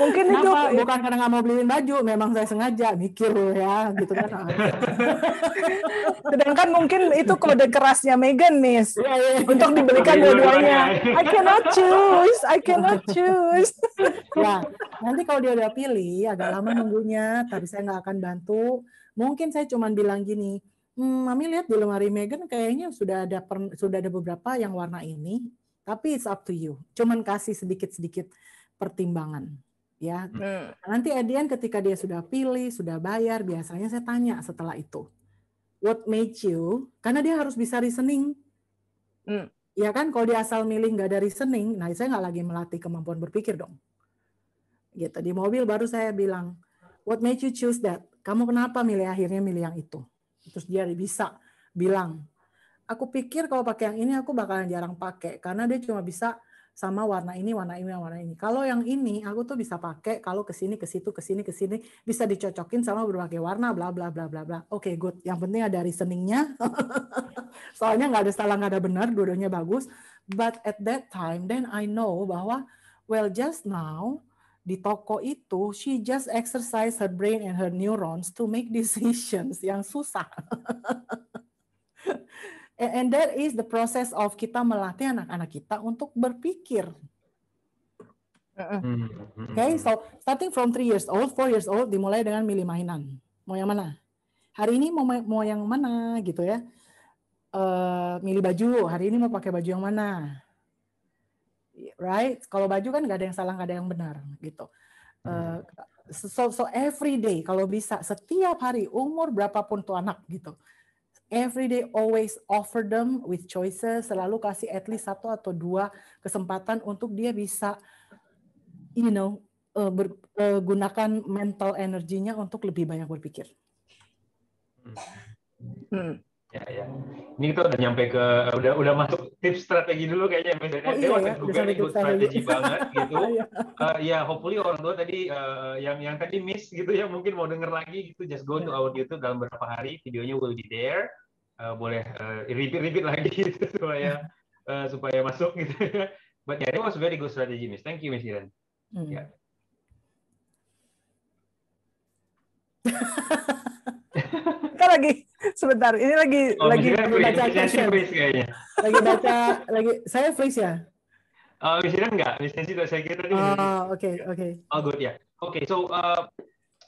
mungkin itu bukan karena nggak mau beliin baju memang saya sengaja mikir ya gitu kan. Sedangkan mungkin itu kode kerasnya Megan nih ya, ya. untuk dibelikan dua-duanya. I cannot choose I cannot choose. Ya nanti kalau dia udah pilih agak lama nunggunya tapi saya nggak akan bantu. Mungkin saya cuma bilang gini hmm, mami lihat di lemari Megan kayaknya sudah ada per, sudah ada beberapa yang warna ini tapi it's up to you. Cuman kasih sedikit-sedikit pertimbangan. Ya, hmm. nanti Edian ketika dia sudah pilih, sudah bayar, biasanya saya tanya setelah itu, what made you? Karena dia harus bisa reasoning. Hmm. Ya kan, kalau dia asal milih nggak ada reasoning, nah saya nggak lagi melatih kemampuan berpikir dong. Gitu di mobil baru saya bilang, what made you choose that? Kamu kenapa milih akhirnya milih yang itu? Terus dia bisa bilang, aku pikir kalau pakai yang ini aku bakalan jarang pakai karena dia cuma bisa sama warna ini, warna ini, warna ini. Kalau yang ini aku tuh bisa pakai kalau ke sini, ke situ, ke sini, ke sini bisa dicocokin sama berbagai warna, bla bla bla bla bla. Oke, okay, good. Yang penting ada reasoningnya. Soalnya nggak ada salah, nggak ada benar, dua-duanya bagus. But at that time, then I know bahwa well just now di toko itu she just exercise her brain and her neurons to make decisions yang susah. And that is the process of kita melatih anak-anak kita untuk berpikir. Hmm, Oke, okay, so starting from three years old, four years old, dimulai dengan milih mainan. Mau yang mana? Hari ini mau mau yang mana gitu ya? Uh, milih baju. Hari ini mau pakai baju yang mana? Right? Kalau baju kan nggak ada yang salah, nggak ada yang benar gitu. Uh, so so every day kalau bisa setiap hari umur berapapun tuh anak gitu every day always offer them with choices selalu kasih at least satu atau dua kesempatan untuk dia bisa you know uh, ber, uh, gunakan mental energinya untuk lebih banyak berpikir. Hmm. Ya, ya. Ini kita udah nyampe ke udah udah masuk tips strategi dulu kayaknya misalnya oh, iya, ya, juga ikut strategi banget gitu. uh, ya, hopefully orang tua tadi uh, yang yang tadi miss gitu ya mungkin mau denger lagi gitu just go to our YouTube dalam beberapa hari videonya will be there. Uh, boleh uh, repeat repeat lagi gitu supaya uh, supaya masuk gitu. But yeah, it was very good strategy, Miss. Thank you, Miss Iren. Hmm. Yeah. kita lagi sebentar ini lagi oh, lagi baca question kayaknya. lagi baca lagi saya freeze ya? Uh, misalnya enggak misalnya itu saya kira oh oke oke. Oh good ya. Yeah. oke okay, so uh,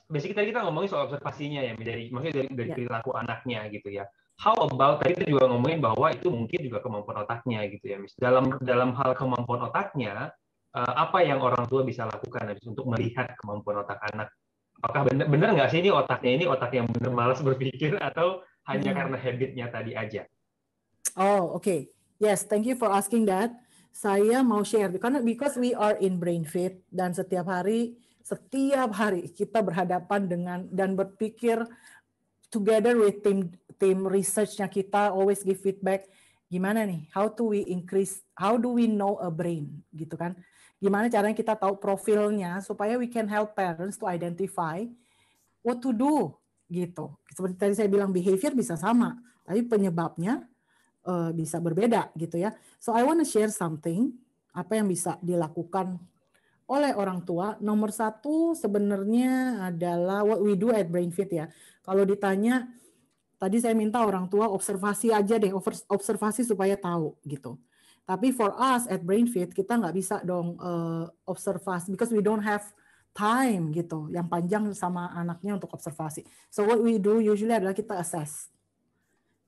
basic tadi kita ngomongin soal observasinya ya dari maksudnya dari dari yeah. perilaku anaknya gitu ya. How about tadi kita juga ngomongin bahwa itu mungkin juga kemampuan otaknya gitu ya mis dalam dalam hal kemampuan otaknya uh, apa yang orang tua bisa lakukan habis untuk melihat kemampuan otak anak? Apakah benar benar nggak sih ini otaknya? Ini otak yang benar malas berpikir atau hanya hmm. karena habitnya tadi aja? Oh, oke. Okay. Yes, thank you for asking that. Saya mau share karena because we are in brain fit dan setiap hari setiap hari kita berhadapan dengan dan berpikir together with tim tim researchnya kita always give feedback gimana nih how do we increase how do we know a brain gitu kan Gimana caranya kita tahu profilnya supaya we can help parents to identify what to do gitu. Seperti tadi saya bilang behavior bisa sama, tapi penyebabnya uh, bisa berbeda gitu ya. So I want to share something apa yang bisa dilakukan oleh orang tua. Nomor satu sebenarnya adalah what we do at BrainFit ya. Kalau ditanya tadi saya minta orang tua observasi aja deh, observasi supaya tahu gitu. Tapi for us at BrainFit kita nggak bisa dong uh, observasi because we don't have time gitu yang panjang sama anaknya untuk observasi. So what we do usually adalah kita assess.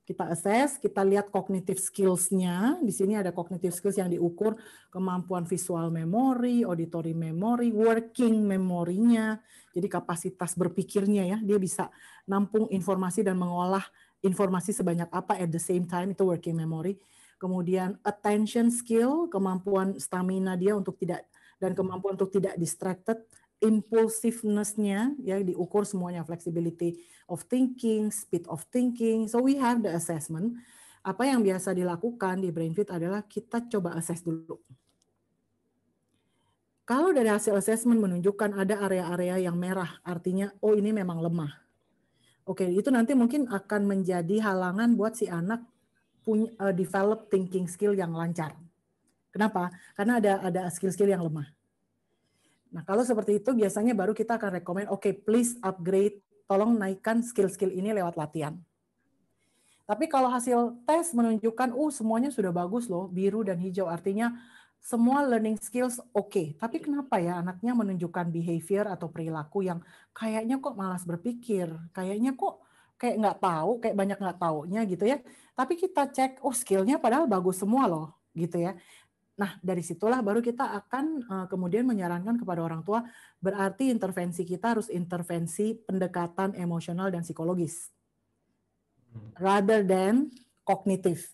Kita assess, kita lihat cognitive skills-nya. Di sini ada cognitive skills yang diukur kemampuan visual memory, auditory memory, working memorinya. Jadi kapasitas berpikirnya ya, dia bisa nampung informasi dan mengolah informasi sebanyak apa at the same time itu working memory kemudian attention skill, kemampuan stamina dia untuk tidak dan kemampuan untuk tidak distracted, impulsiveness-nya ya diukur semuanya flexibility of thinking, speed of thinking. So we have the assessment. Apa yang biasa dilakukan di BrainFit adalah kita coba assess dulu. Kalau dari hasil assessment menunjukkan ada area-area yang merah, artinya oh ini memang lemah. Oke, itu nanti mungkin akan menjadi halangan buat si anak punya uh, develop thinking skill yang lancar. Kenapa? Karena ada ada skill-skill yang lemah. Nah, kalau seperti itu biasanya baru kita akan rekomend, oke, okay, please upgrade, tolong naikkan skill-skill ini lewat latihan. Tapi kalau hasil tes menunjukkan, oh semuanya sudah bagus loh, biru dan hijau, artinya semua learning skills oke. Okay. Tapi kenapa ya anaknya menunjukkan behavior atau perilaku yang kayaknya kok malas berpikir, kayaknya kok kayak nggak tahu, kayak banyak nggak taunya gitu ya. Tapi kita cek, oh skillnya padahal bagus semua loh, gitu ya. Nah dari situlah baru kita akan uh, kemudian menyarankan kepada orang tua, berarti intervensi kita harus intervensi pendekatan emosional dan psikologis, hmm. rather than kognitif.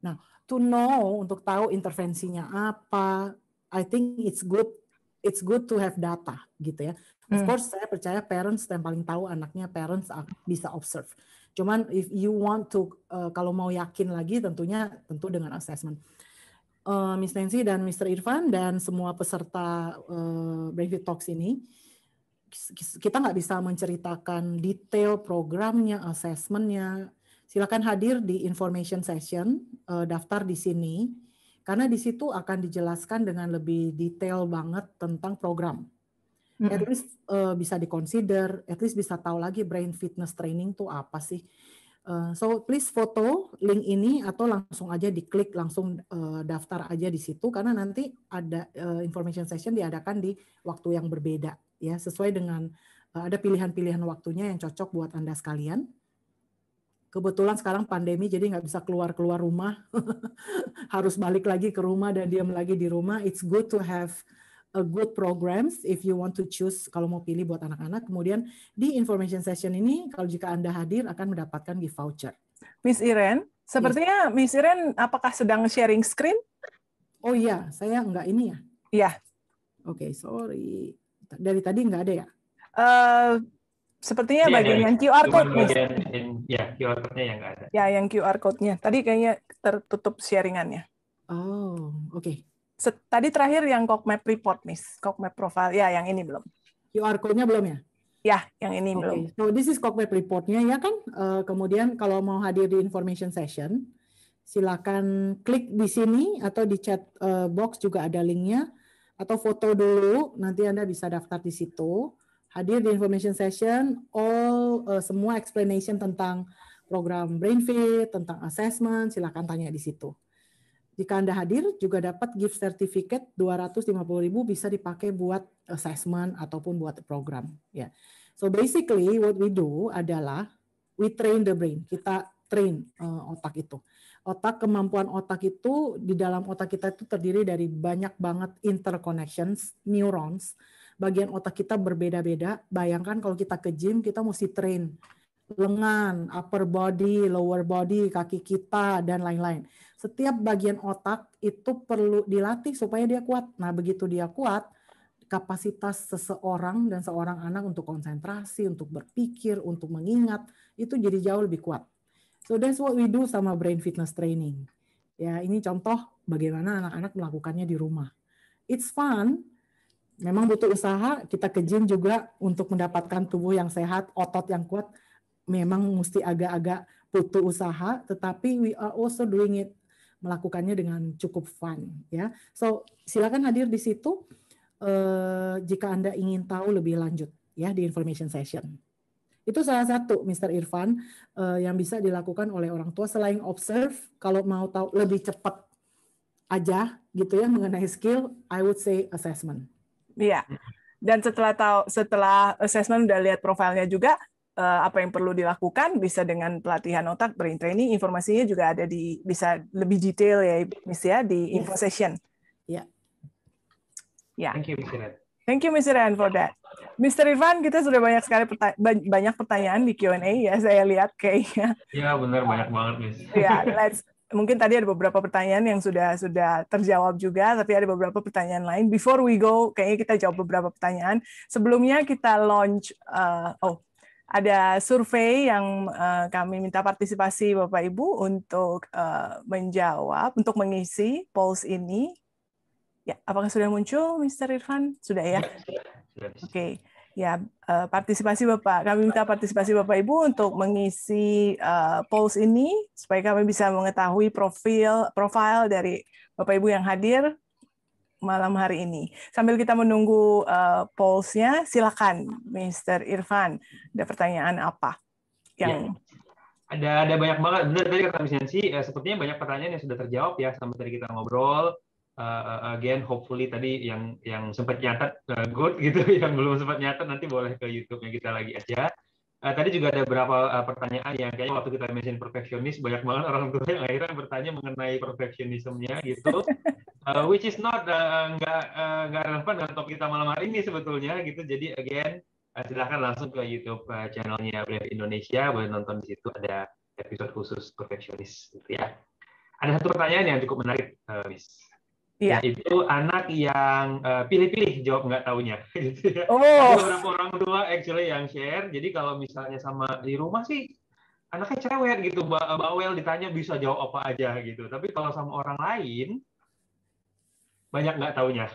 Nah, to know untuk tahu intervensinya apa, I think it's good it's good to have data gitu ya. Of hmm. course saya percaya parents yang paling tahu anaknya parents bisa observe. Cuman if you want to uh, kalau mau yakin lagi tentunya tentu dengan assessment. Uh, Miss Nancy dan Mr. Irfan dan semua peserta uh, Brave Talks ini kita nggak bisa menceritakan detail programnya, assessmentnya. Silakan hadir di information session, uh, daftar di sini karena di situ akan dijelaskan dengan lebih detail banget tentang program at least uh, bisa dikonsider, at least bisa tahu lagi brain fitness training itu apa sih. Uh, so please foto link ini atau langsung aja diklik langsung uh, daftar aja di situ karena nanti ada uh, information session diadakan di waktu yang berbeda ya sesuai dengan ada pilihan-pilihan waktunya yang cocok buat anda sekalian. Kebetulan sekarang pandemi jadi nggak bisa keluar keluar rumah, harus balik lagi ke rumah dan diam lagi di rumah. It's good to have a good programs if you want to choose kalau mau pilih buat anak-anak. Kemudian di information session ini kalau jika Anda hadir akan mendapatkan gift voucher. Miss Iren, sepertinya yes. Miss Iren apakah sedang sharing screen? Oh iya, saya enggak ini ya. Iya. Oke, okay, sorry. Dari tadi enggak ada ya? Uh, sepertinya ya, bagian ya. yang QR code, Miss. ya, QR code-nya yang enggak ada. Ya, yang QR code-nya. Tadi kayaknya tertutup sharingannya. Oh, oke. Okay. Tadi terakhir yang Cockmap report, Miss. Cockmap profile. Ya, yang ini belum. QR code-nya belum ya? Ya, yang ini okay. belum. So this is Cockmap reportnya ya kan. Uh, kemudian kalau mau hadir di information session, silakan klik di sini atau di chat uh, box juga ada linknya. Atau foto dulu, nanti Anda bisa daftar di situ. Hadir di information session, all uh, semua explanation tentang program BrainFit, tentang assessment, silakan tanya di situ. Jika Anda hadir juga dapat gift certificate 250.000 bisa dipakai buat assessment ataupun buat program ya. So basically what we do adalah we train the brain. Kita train uh, otak itu. Otak kemampuan otak itu di dalam otak kita itu terdiri dari banyak banget interconnections, neurons. Bagian otak kita berbeda-beda. Bayangkan kalau kita ke gym kita mesti train lengan, upper body, lower body, kaki kita, dan lain-lain. Setiap bagian otak itu perlu dilatih supaya dia kuat. Nah, begitu dia kuat, kapasitas seseorang dan seorang anak untuk konsentrasi, untuk berpikir, untuk mengingat, itu jadi jauh lebih kuat. So that's what we do sama brain fitness training. Ya, ini contoh bagaimana anak-anak melakukannya di rumah. it's fun. Memang butuh usaha, kita ke gym juga untuk mendapatkan tubuh yang sehat, otot yang kuat. Memang mesti agak-agak butuh usaha, tetapi we are also doing it melakukannya dengan cukup fun ya. So silakan hadir di situ uh, jika anda ingin tahu lebih lanjut ya di information session. Itu salah satu Mr. Irfan uh, yang bisa dilakukan oleh orang tua selain observe kalau mau tahu lebih cepat aja gitu ya mengenai skill, I would say assessment. Iya. Dan setelah tahu setelah assessment udah lihat profilnya juga apa yang perlu dilakukan bisa dengan pelatihan otak brain training informasinya juga ada di bisa lebih detail ya Miss ya di info session. Ya. Yeah. Thank you Miss Ren. Thank you Mr. Ren for that. Mr. Irfan, kita sudah banyak sekali pertanya banyak pertanyaan di Q&A ya, saya lihat kayaknya. Iya, benar banyak banget, Miss. Ya, let's mungkin tadi ada beberapa pertanyaan yang sudah sudah terjawab juga, tapi ada beberapa pertanyaan lain. Before we go, kayaknya kita jawab beberapa pertanyaan. Sebelumnya kita launch, uh, oh, ada survei yang uh, kami minta partisipasi Bapak Ibu untuk uh, menjawab, untuk mengisi polls ini. Ya, apakah sudah muncul, Mr. Irfan? Sudah ya? Oke. Okay. Ya, uh, partisipasi Bapak. Kami minta partisipasi Bapak Ibu untuk mengisi uh, polls ini supaya kami bisa mengetahui profil profil dari Bapak Ibu yang hadir malam hari ini. Sambil kita menunggu uh, polls-nya, silakan Mr. Irfan. Ada pertanyaan apa? Yang ya. ada ada banyak banget. Benar tadi kata Miss Nancy, uh, sepertinya banyak pertanyaan yang sudah terjawab ya sama tadi kita ngobrol. Uh, again, hopefully tadi yang yang sempat nyatat uh, good gitu, yang belum sempat nyatat nanti boleh ke YouTube-nya kita lagi aja. Uh, tadi juga ada beberapa uh, pertanyaan yang kayaknya waktu kita mention perfeksionis banyak banget orang tua yang akhirnya bertanya mengenai perfeksionismenya gitu, uh, which is not nggak uh, nggak uh, relevan dengan topik kita malam hari ini sebetulnya gitu. Jadi again uh, silahkan langsung ke YouTube uh, channelnya Brave Indonesia boleh nonton di situ ada episode khusus perfeksionis gitu ya. Ada satu pertanyaan yang cukup menarik, uh, Miss. Iya. Itu anak yang uh, pilih-pilih jawab nggak taunya. Gitu ya. Oh. Ada beberapa orang tua actually yang share. Jadi kalau misalnya sama di rumah sih anaknya cewek gitu, bawel ditanya bisa jawab apa aja gitu. Tapi kalau sama orang lain banyak nggak taunya.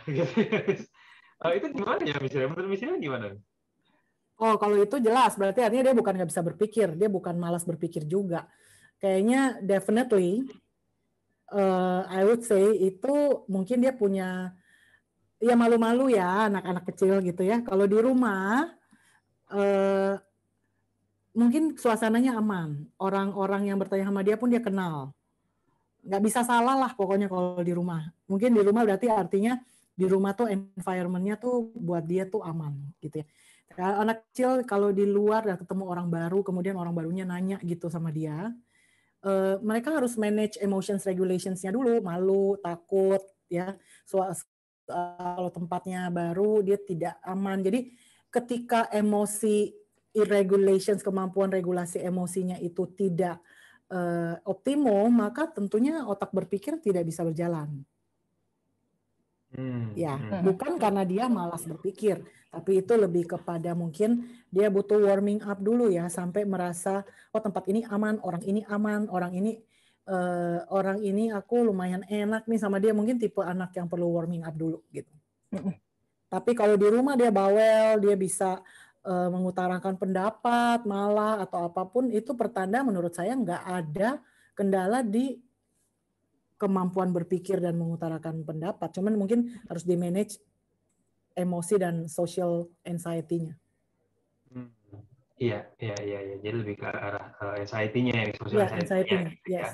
uh, itu gimana ya misalnya? Menurut misalnya gimana? Oh, kalau itu jelas berarti artinya dia bukan nggak bisa berpikir, dia bukan malas berpikir juga. Kayaknya definitely uh, I would say itu mungkin dia punya ya malu-malu ya anak-anak kecil gitu ya. Kalau di rumah uh, mungkin suasananya aman. Orang-orang yang bertanya sama dia pun dia kenal. Nggak bisa salah lah pokoknya kalau di rumah. Mungkin di rumah berarti artinya di rumah tuh environment-nya tuh buat dia tuh aman gitu ya. Anak kecil kalau di luar dan ketemu orang baru, kemudian orang barunya nanya gitu sama dia, uh, mereka harus manage emotions regulations-nya dulu, malu, takut, ya. So, uh, kalau tempatnya baru dia tidak aman. Jadi ketika emosi irregulations, kemampuan regulasi emosinya itu tidak uh, optimum, maka tentunya otak berpikir tidak bisa berjalan. Hmm, ya, hmm. bukan karena dia malas berpikir, tapi itu lebih kepada mungkin dia butuh warming up dulu ya sampai merasa oh tempat ini aman, orang ini aman, orang ini uh, orang ini aku lumayan enak nih sama dia. Mungkin tipe anak yang perlu warming up dulu gitu. Hmm. Tapi kalau di rumah dia bawel, dia bisa uh, mengutarakan pendapat malah atau apa pun itu pertanda menurut saya nggak ada kendala di kemampuan berpikir dan mengutarakan pendapat. Cuman mungkin harus di manage emosi dan social anxiety-nya. Hmm. Iya, iya, iya, iya. Jadi lebih ke arah uh, anxiety-nya ya, social yeah, anxiety-nya. Gitu, ya. yes.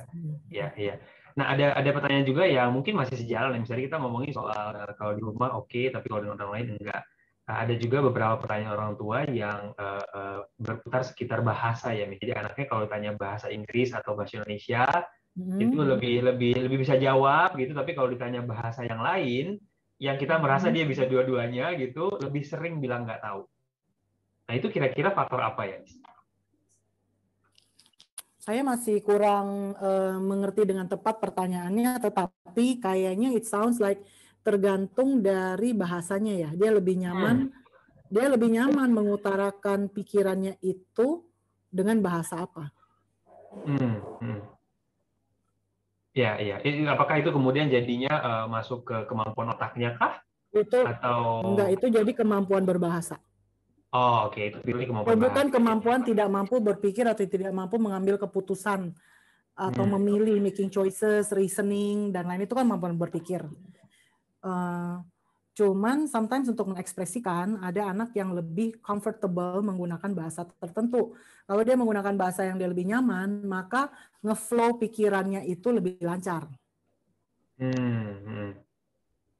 Iya, iya. Nah, ada ada pertanyaan juga yang mungkin masih sejalan. Misalnya kita ngomongin soal uh, kalau di rumah oke, okay, tapi kalau di orang lain enggak. Nah, ada juga beberapa pertanyaan orang tua yang uh, uh, berputar sekitar bahasa ya. Jadi anaknya kalau tanya bahasa Inggris atau bahasa Indonesia, hmm. itu lebih lebih lebih bisa jawab gitu tapi kalau ditanya bahasa yang lain yang kita merasa hmm. dia bisa dua-duanya gitu lebih sering bilang nggak tahu nah itu kira-kira faktor apa ya saya masih kurang uh, mengerti dengan tepat pertanyaannya tetapi kayaknya it sounds like tergantung dari bahasanya ya dia lebih nyaman hmm. dia lebih nyaman mengutarakan pikirannya itu dengan bahasa apa hmm. Hmm. Ya, iya. Apakah itu kemudian jadinya uh, masuk ke kemampuan otaknya kah? Itu atau enggak itu jadi kemampuan berbahasa. Oh, oke, itu pilih kemampuan Bukan bahasa. kemampuan tidak mampu berpikir atau tidak mampu mengambil keputusan atau Hmm. memilih, making choices, reasoning dan lain itu kan kemampuan berpikir. Eh, cuman sometimes untuk mengekspresikan ada anak yang lebih comfortable menggunakan bahasa tertentu. Kalau dia menggunakan bahasa yang dia lebih nyaman, maka ngeflow pikirannya itu lebih lancar. Hmm, hmm.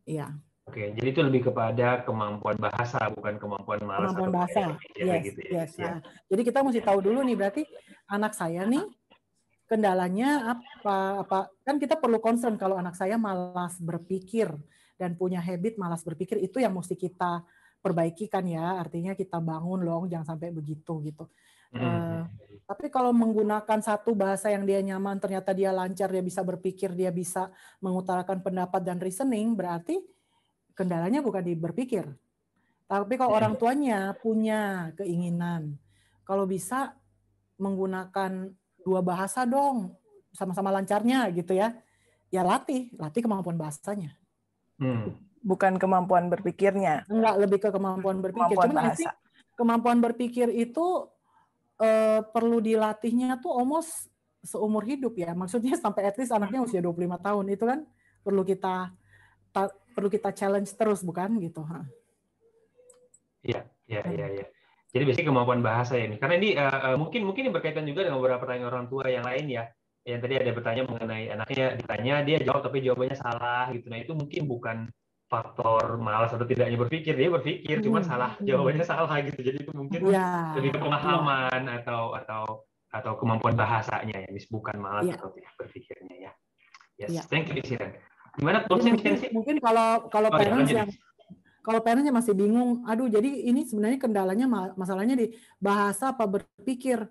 Iya, Oke, jadi itu lebih kepada kemampuan bahasa, bukan kemampuan malas kemampuan atau bahasa. berpikir, Yes, gitu ya. yes. Ya. Nah, jadi kita mesti tahu dulu nih berarti anak saya nih kendalanya apa apa kan kita perlu concern kalau anak saya malas berpikir dan punya habit malas berpikir itu yang mesti kita perbaiki kan ya. Artinya kita bangun loh jangan sampai begitu gitu. Hmm. Eh, tapi kalau menggunakan satu bahasa yang dia nyaman ternyata dia lancar dia bisa berpikir dia bisa mengutarakan pendapat dan reasoning berarti kendalanya bukan di berpikir. Tapi kalau orang tuanya punya keinginan kalau bisa menggunakan dua bahasa dong sama-sama lancarnya gitu ya. Ya latih latih kemampuan bahasanya Hmm. Bukan kemampuan berpikirnya, enggak lebih ke kemampuan berpikir kemampuan cuman bahasa. kemampuan berpikir itu eh, perlu dilatihnya tuh almost seumur hidup ya maksudnya sampai at least anaknya usia 25 tahun itu kan perlu kita ta- perlu kita challenge terus bukan gitu ha. Iya, iya, iya, iya. Jadi biasanya kemampuan bahasa ya ini. Karena ini eh, mungkin mungkin ini berkaitan juga dengan beberapa pertanyaan orang tua yang lain ya. Yang tadi ada bertanya mengenai anaknya ditanya dia jawab tapi jawabannya salah gitu. Nah, itu mungkin bukan faktor malas atau tidaknya berpikir, dia berpikir cuma Hmm, salah hmm. jawabannya salah gitu. Jadi itu mungkin ya lebih ke pemahaman atau atau atau kemampuan bahasanya ya, Miss, bukan malas Iya. atau tidak berpikirnya ya. Yes, Iya. thank you, Miss Iren. Gimana closing mungkin, sih? mungkin kalau kalau Oh, ya, parents lanjut, yang kalau parents yang masih bingung, aduh jadi ini sebenarnya kendalanya ma- masalahnya di bahasa apa berpikir.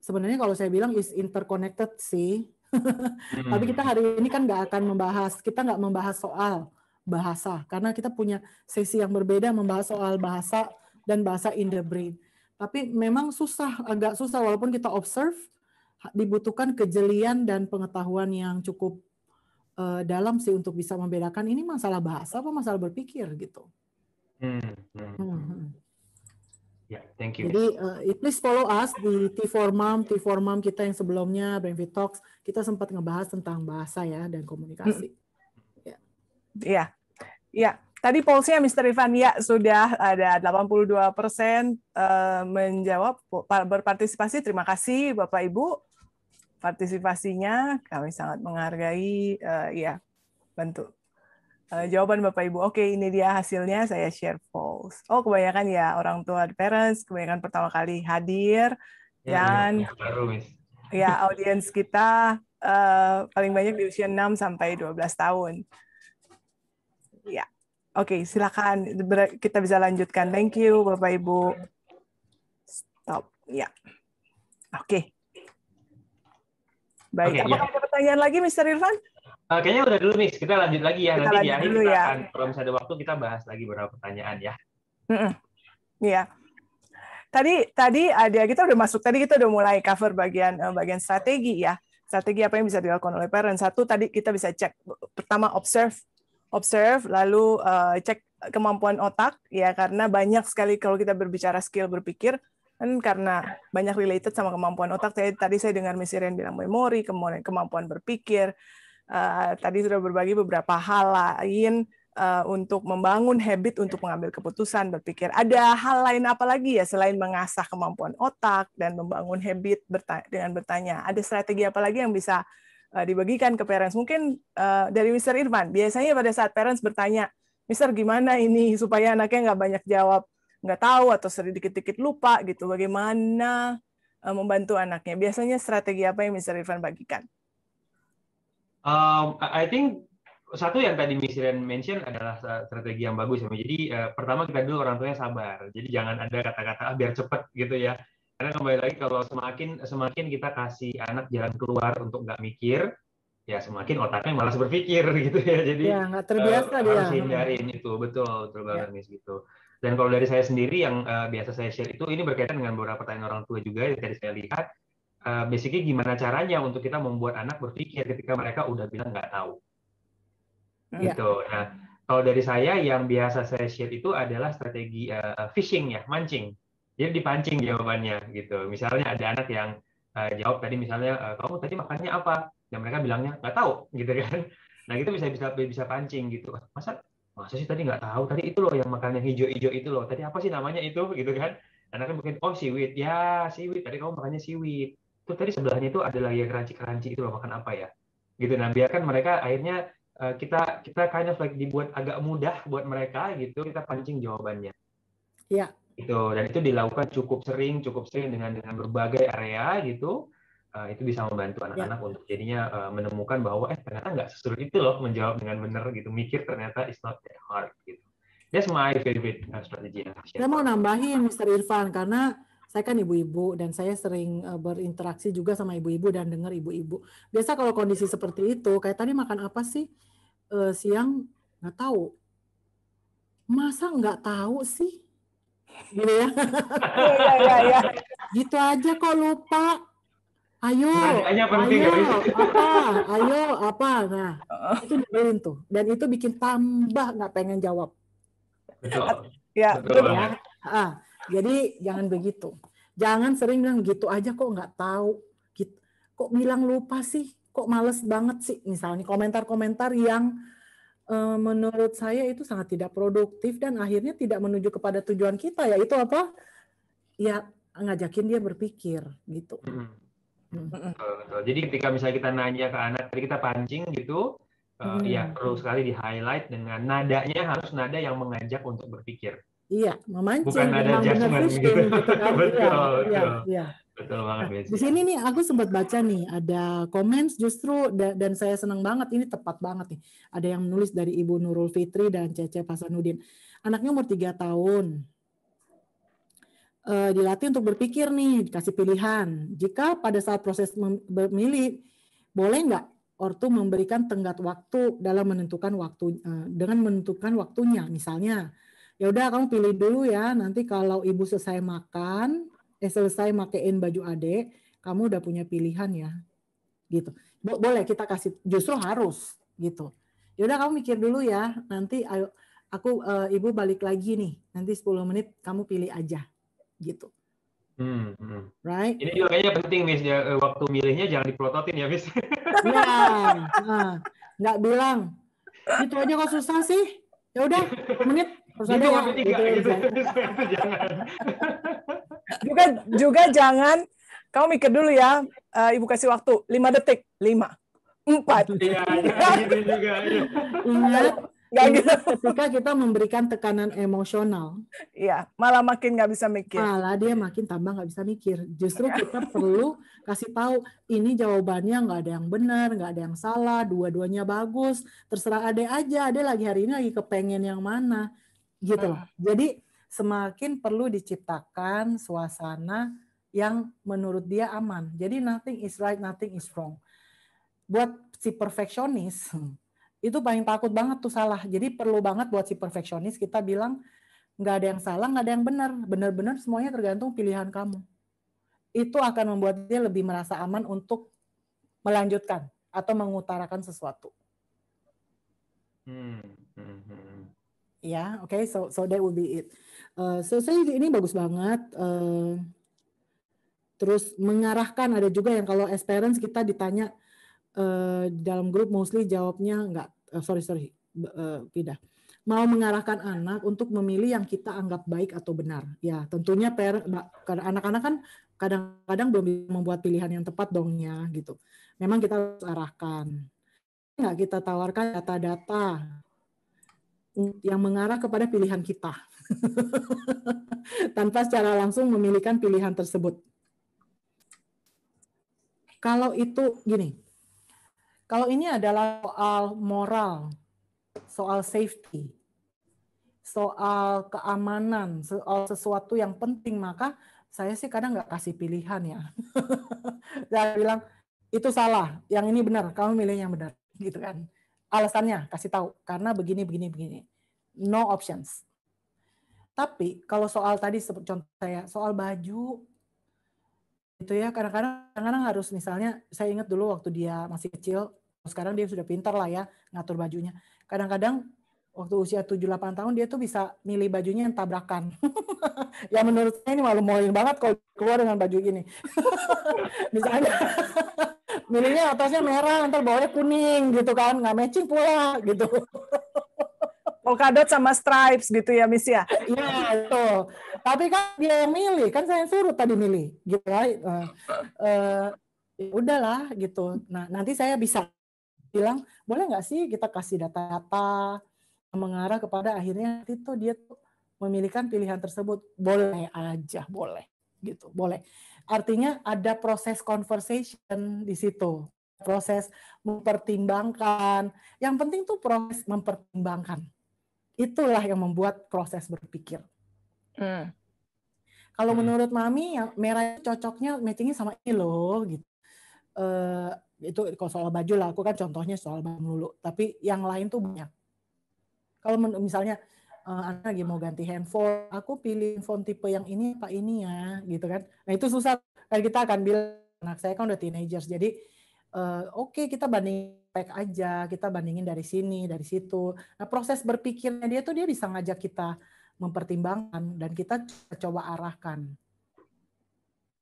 Sebenarnya kalau saya bilang is interconnected sih. Hmm. Tapi kita hari ini kan nggak akan membahas, kita nggak membahas soal bahasa karena kita punya sesi yang berbeda membahas soal bahasa dan bahasa in the brain. Tapi memang susah, agak susah walaupun kita observe dibutuhkan kejelian dan pengetahuan yang cukup eh, dalam sih untuk bisa membedakan ini masalah bahasa apa masalah berpikir gitu. Hmm, hmm. Hmm, hmm. Ya, thank you. Jadi eh, please follow us di T4 Mom, T4 Mom kita yang sebelumnya Brainfit Talks kita sempat ngebahas tentang bahasa ya dan komunikasi. Iya. Iya. Tadi polsnya Mr. Ivan ya sudah ada 82 persen eh, menjawab pa- berpartisipasi. Terima kasih Bapak Ibu partisipasinya. Kami sangat menghargai. eh, ya, bantu. Eh, jawaban Bapak Ibu. Oke, ini dia hasilnya. Saya share polls. Oh, kebanyakan ya orang tua parents, kebanyakan pertama kali hadir. Ya, Dan ya, baru, ya audiens kita eh, paling banyak di usia 6 sampai 12 tahun. Ya. Oke, silakan Ber- kita bisa lanjutkan. Thank you Bapak Ibu. Stop. Ya. Oke. Baik, Oke, apakah ya. ada pertanyaan lagi Mr. Irfan? Eh, kayaknya udah dulu, Miss. Kita lanjut lagi ya. Kita Nanti di akhir kita ya. akan, kalau misalnya ada waktu, kita bahas lagi beberapa pertanyaan ya. Iya. Tadi tadi ada kita udah masuk tadi kita udah mulai cover bagian eh, bagian strategi ya. Strategi apa yang bisa dilakukan oleh parent. Satu tadi kita bisa cek pertama observe observe lalu eh, cek kemampuan otak ya karena banyak sekali kalau kita berbicara skill berpikir kan karena banyak related sama kemampuan otak. Saya tadi saya dengar Miss Irene bilang memori, kemudian kemampuan berpikir. Eh, tadi sudah berbagi beberapa hal lain uh, untuk membangun habit untuk mengambil keputusan, berpikir. Ada hal lain apa lagi ya selain mengasah kemampuan otak dan membangun habit berta- dengan bertanya? Ada strategi apa lagi yang bisa uh, dibagikan ke parents? Mungkin uh, dari Mr. Irfan, biasanya pada saat parents bertanya, Mister gimana ini supaya anaknya nggak banyak jawab, nggak tahu atau sering dikit-dikit lupa gitu, bagaimana membantu anaknya? Biasanya strategi apa yang Mr. Irfan bagikan? Um, I think satu yang tadi Miss mention adalah strategi yang bagus. ya. Jadi eh, pertama kita dulu orang tuanya sabar. Jadi jangan ada kata-kata ah, biar cepet gitu ya. Karena kembali lagi kalau semakin semakin kita kasih anak jalan keluar untuk nggak mikir, ya semakin otaknya malas berpikir gitu ya. Jadi Ya nggak terbiasa eh, dia. harus hindarin itu betul betul banget Miss gitu. Dan kalau dari saya sendiri yang eh, biasa saya share itu ini berkaitan dengan beberapa pertanyaan orang tua juga yang tadi saya lihat. Eh, basically gimana caranya untuk kita membuat anak berpikir ketika mereka udah bilang nggak tahu Iya. gitu. Nah, kalau dari saya yang biasa saya share itu adalah strategi uh, fishing ya, mancing. Jadi dipancing jawabannya gitu. Misalnya ada anak yang uh, jawab tadi misalnya uh, kamu tadi makannya apa? Dan mereka bilangnya nggak tahu gitu kan. Nah itu bisa bisa bisa pancing gitu. Masa masa sih tadi nggak tahu tadi itu loh yang makan yang hijau-hijau itu loh. Tadi apa sih namanya itu gitu kan? Anak kan mungkin oh seaweed ya seaweed tadi kamu makannya seaweed. Tuh tadi sebelahnya itu ada lagi yang crunchy-crunchy itu loh makan apa ya? Gitu. Nah biarkan mereka akhirnya kita kita kind of like dibuat agak mudah buat mereka gitu kita pancing jawabannya. Ya itu dan itu dilakukan cukup sering cukup sering dengan dengan berbagai area gitu uh, itu bisa membantu ya. anak-anak ya. untuk jadinya uh, menemukan bahwa eh ternyata nggak sesulit itu loh menjawab dengan benar gitu mikir ternyata it's not that hard gitu that's my favorite uh, strategi saya mau nambahin Mr. Irfan karena saya kan ibu-ibu dan saya sering uh, berinteraksi juga sama ibu-ibu dan dengar ibu-ibu biasa kalau kondisi seperti itu kayak tadi makan apa sih uh, siang nggak tahu masa nggak tahu sih gitu ya. Iya, iya, iya. Gitu aja kok lupa. Ayo, ayo, apa, ayo, apa, nah itu nyebelin tuh, dan itu bikin tambah nggak pengen jawab. Betul. Ya, betul. Ya. Ah, jadi jangan begitu, jangan sering bilang gitu aja kok nggak tahu, gitu. kok bilang lupa sih, kok males banget sih, misalnya komentar-komentar yang Eh, menurut saya itu sangat tidak produktif dan akhirnya tidak menuju kepada tujuan kita yaitu apa ya ngajakin dia berpikir gitu. Hmm. Betul, betul. Jadi ketika misalnya kita nanya ke anak, tadi kita pancing gitu, uh, ya perlu sekali di highlight dengan nadanya harus nada yang mengajak untuk berpikir. Iya, memancing. Bukan nada judgment gitu. gitu kan. betul, iya, betul. Iya, Betul banget. Nah, di sini nih aku sempat baca nih ada komen justru dan saya senang banget ini tepat banget nih. Ada yang menulis dari Ibu Nurul Fitri dan Cece Pasanudin. Anaknya umur tiga tahun. E, dilatih untuk berpikir nih, dikasih pilihan. Jika pada saat proses memilih, boleh nggak ortu memberikan tenggat waktu dalam menentukan waktu e, dengan menentukan waktunya. Misalnya, ya udah kamu pilih dulu ya. Nanti kalau ibu selesai makan, eh selesai makein baju adek, kamu udah punya pilihan ya. Gitu. Boleh kita kasih justru harus gitu. Ya udah kamu mikir dulu ya, nanti ayo aku uh, ibu balik lagi nih. Nanti 10 menit kamu pilih aja. Gitu. Hmm, hmm. Right? Ini juga kayaknya penting, Miss. Ya, eh, waktu milihnya jangan diprototin ya, Miss. Ya, nah, nggak bilang. Itu aja kok susah sih. Ya udah, menit Terus ada ya, gitu, gitu. jangan. juga juga jangan kamu mikir dulu ya, uh, ibu kasih waktu 5 detik, 5, 4. Iya, gitu juga. Iya. Ingat, Gak gitu. Ketika kita memberikan tekanan emosional. Iya, malah makin nggak bisa mikir. Malah dia makin tambah nggak bisa mikir. Justru kita perlu kasih tahu ini jawabannya nggak ada yang benar, nggak ada yang salah, dua-duanya bagus. Terserah ade aja, ade lagi hari ini lagi kepengen yang mana gitu loh. Jadi semakin perlu diciptakan suasana yang menurut dia aman. Jadi nothing is right, nothing is wrong. Buat si perfeksionis itu paling takut banget tuh salah. Jadi perlu banget buat si perfeksionis kita bilang nggak ada yang salah, nggak ada yang benar. Benar-benar semuanya tergantung pilihan kamu. Itu akan membuat dia lebih merasa aman untuk melanjutkan atau mengutarakan sesuatu. Hmm. hmm ya oke okay? so so that would be it. Uh, so saya ini bagus banget uh, terus mengarahkan ada juga yang kalau as parents kita ditanya uh, dalam grup mostly jawabnya enggak uh, sorry sorry uh, mau mengarahkan anak untuk memilih yang kita anggap baik atau benar. Ya tentunya per anak-anak kan kadang-kadang belum membuat pilihan yang tepat dongnya gitu. Memang kita harus arahkan. Nggak kita tawarkan data-data yang mengarah kepada pilihan kita tanpa secara langsung memilihkan pilihan tersebut. Kalau itu gini, kalau ini adalah soal moral, soal safety, soal keamanan, soal sesuatu yang penting, maka saya sih kadang nggak kasih pilihan ya. saya bilang itu salah, yang ini benar, kamu milih yang benar, gitu kan alasannya kasih tahu. Karena begini begini begini. No options. Tapi kalau soal tadi contoh saya soal baju itu ya kadang-kadang kadang harus misalnya saya ingat dulu waktu dia masih kecil sekarang dia sudah pintar lah ya ngatur bajunya. Kadang-kadang waktu usia 7-8 tahun dia tuh bisa milih bajunya yang tabrakan. ya menurut saya ini malu maluin banget kalau keluar dengan baju gini. Misalnya milihnya atasnya merah, ntar bawahnya kuning gitu kan, nggak matching pula gitu. Polkadot sama stripes gitu ya Miss ya? Iya itu. Tapi kan dia yang milih, kan saya yang suruh tadi milih, gitu ya. Uh, uh, udahlah gitu. Nah nanti saya bisa bilang boleh nggak sih kita kasih data-data mengarah kepada akhirnya itu dia tuh memilihkan pilihan tersebut boleh aja boleh gitu boleh artinya ada proses conversation di situ. Proses mempertimbangkan. Yang penting tuh proses mempertimbangkan. Itulah yang membuat proses berpikir. Hmm. kalau hmm. menurut mami yang merah cocoknya matchingnya sama ini loh gitu. Uh, itu kalau soal baju lah. Aku kan contohnya soal baju dulu tapi yang lain tuh banyak. Kalau misalnya uh, anak lagi mau ganti handphone, aku pilih handphone tipe yang ini apa ini ya, gitu kan. Nah itu susah. Kan kita akan bilang anak saya kan udah teenagers, jadi uh, oke okay, kita banding pack aja, kita bandingin dari sini, dari situ. Nah proses berpikirnya dia tuh dia bisa ngajak kita mempertimbangkan dan kita coba arahkan,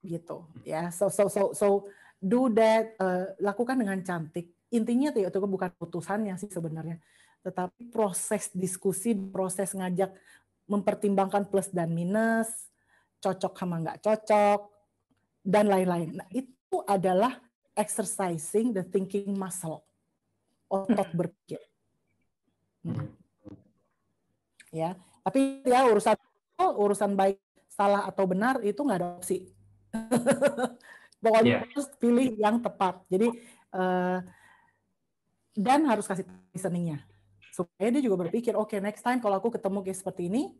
gitu ya. So so so so do that, uh, lakukan dengan cantik. Intinya tuh itu bukan putusannya sih sebenarnya tetapi proses diskusi, proses ngajak mempertimbangkan plus dan minus, cocok sama nggak cocok, dan lain-lain. Nah, itu adalah exercising the thinking muscle, otot hmm. berpikir. Hmm. Ya, tapi ya urusan urusan baik salah atau benar itu nggak ada opsi. Pokoknya yeah. harus pilih yang tepat. Jadi uh, dan harus kasih listeningnya supaya dia juga berpikir oke okay, next time kalau aku ketemu case seperti ini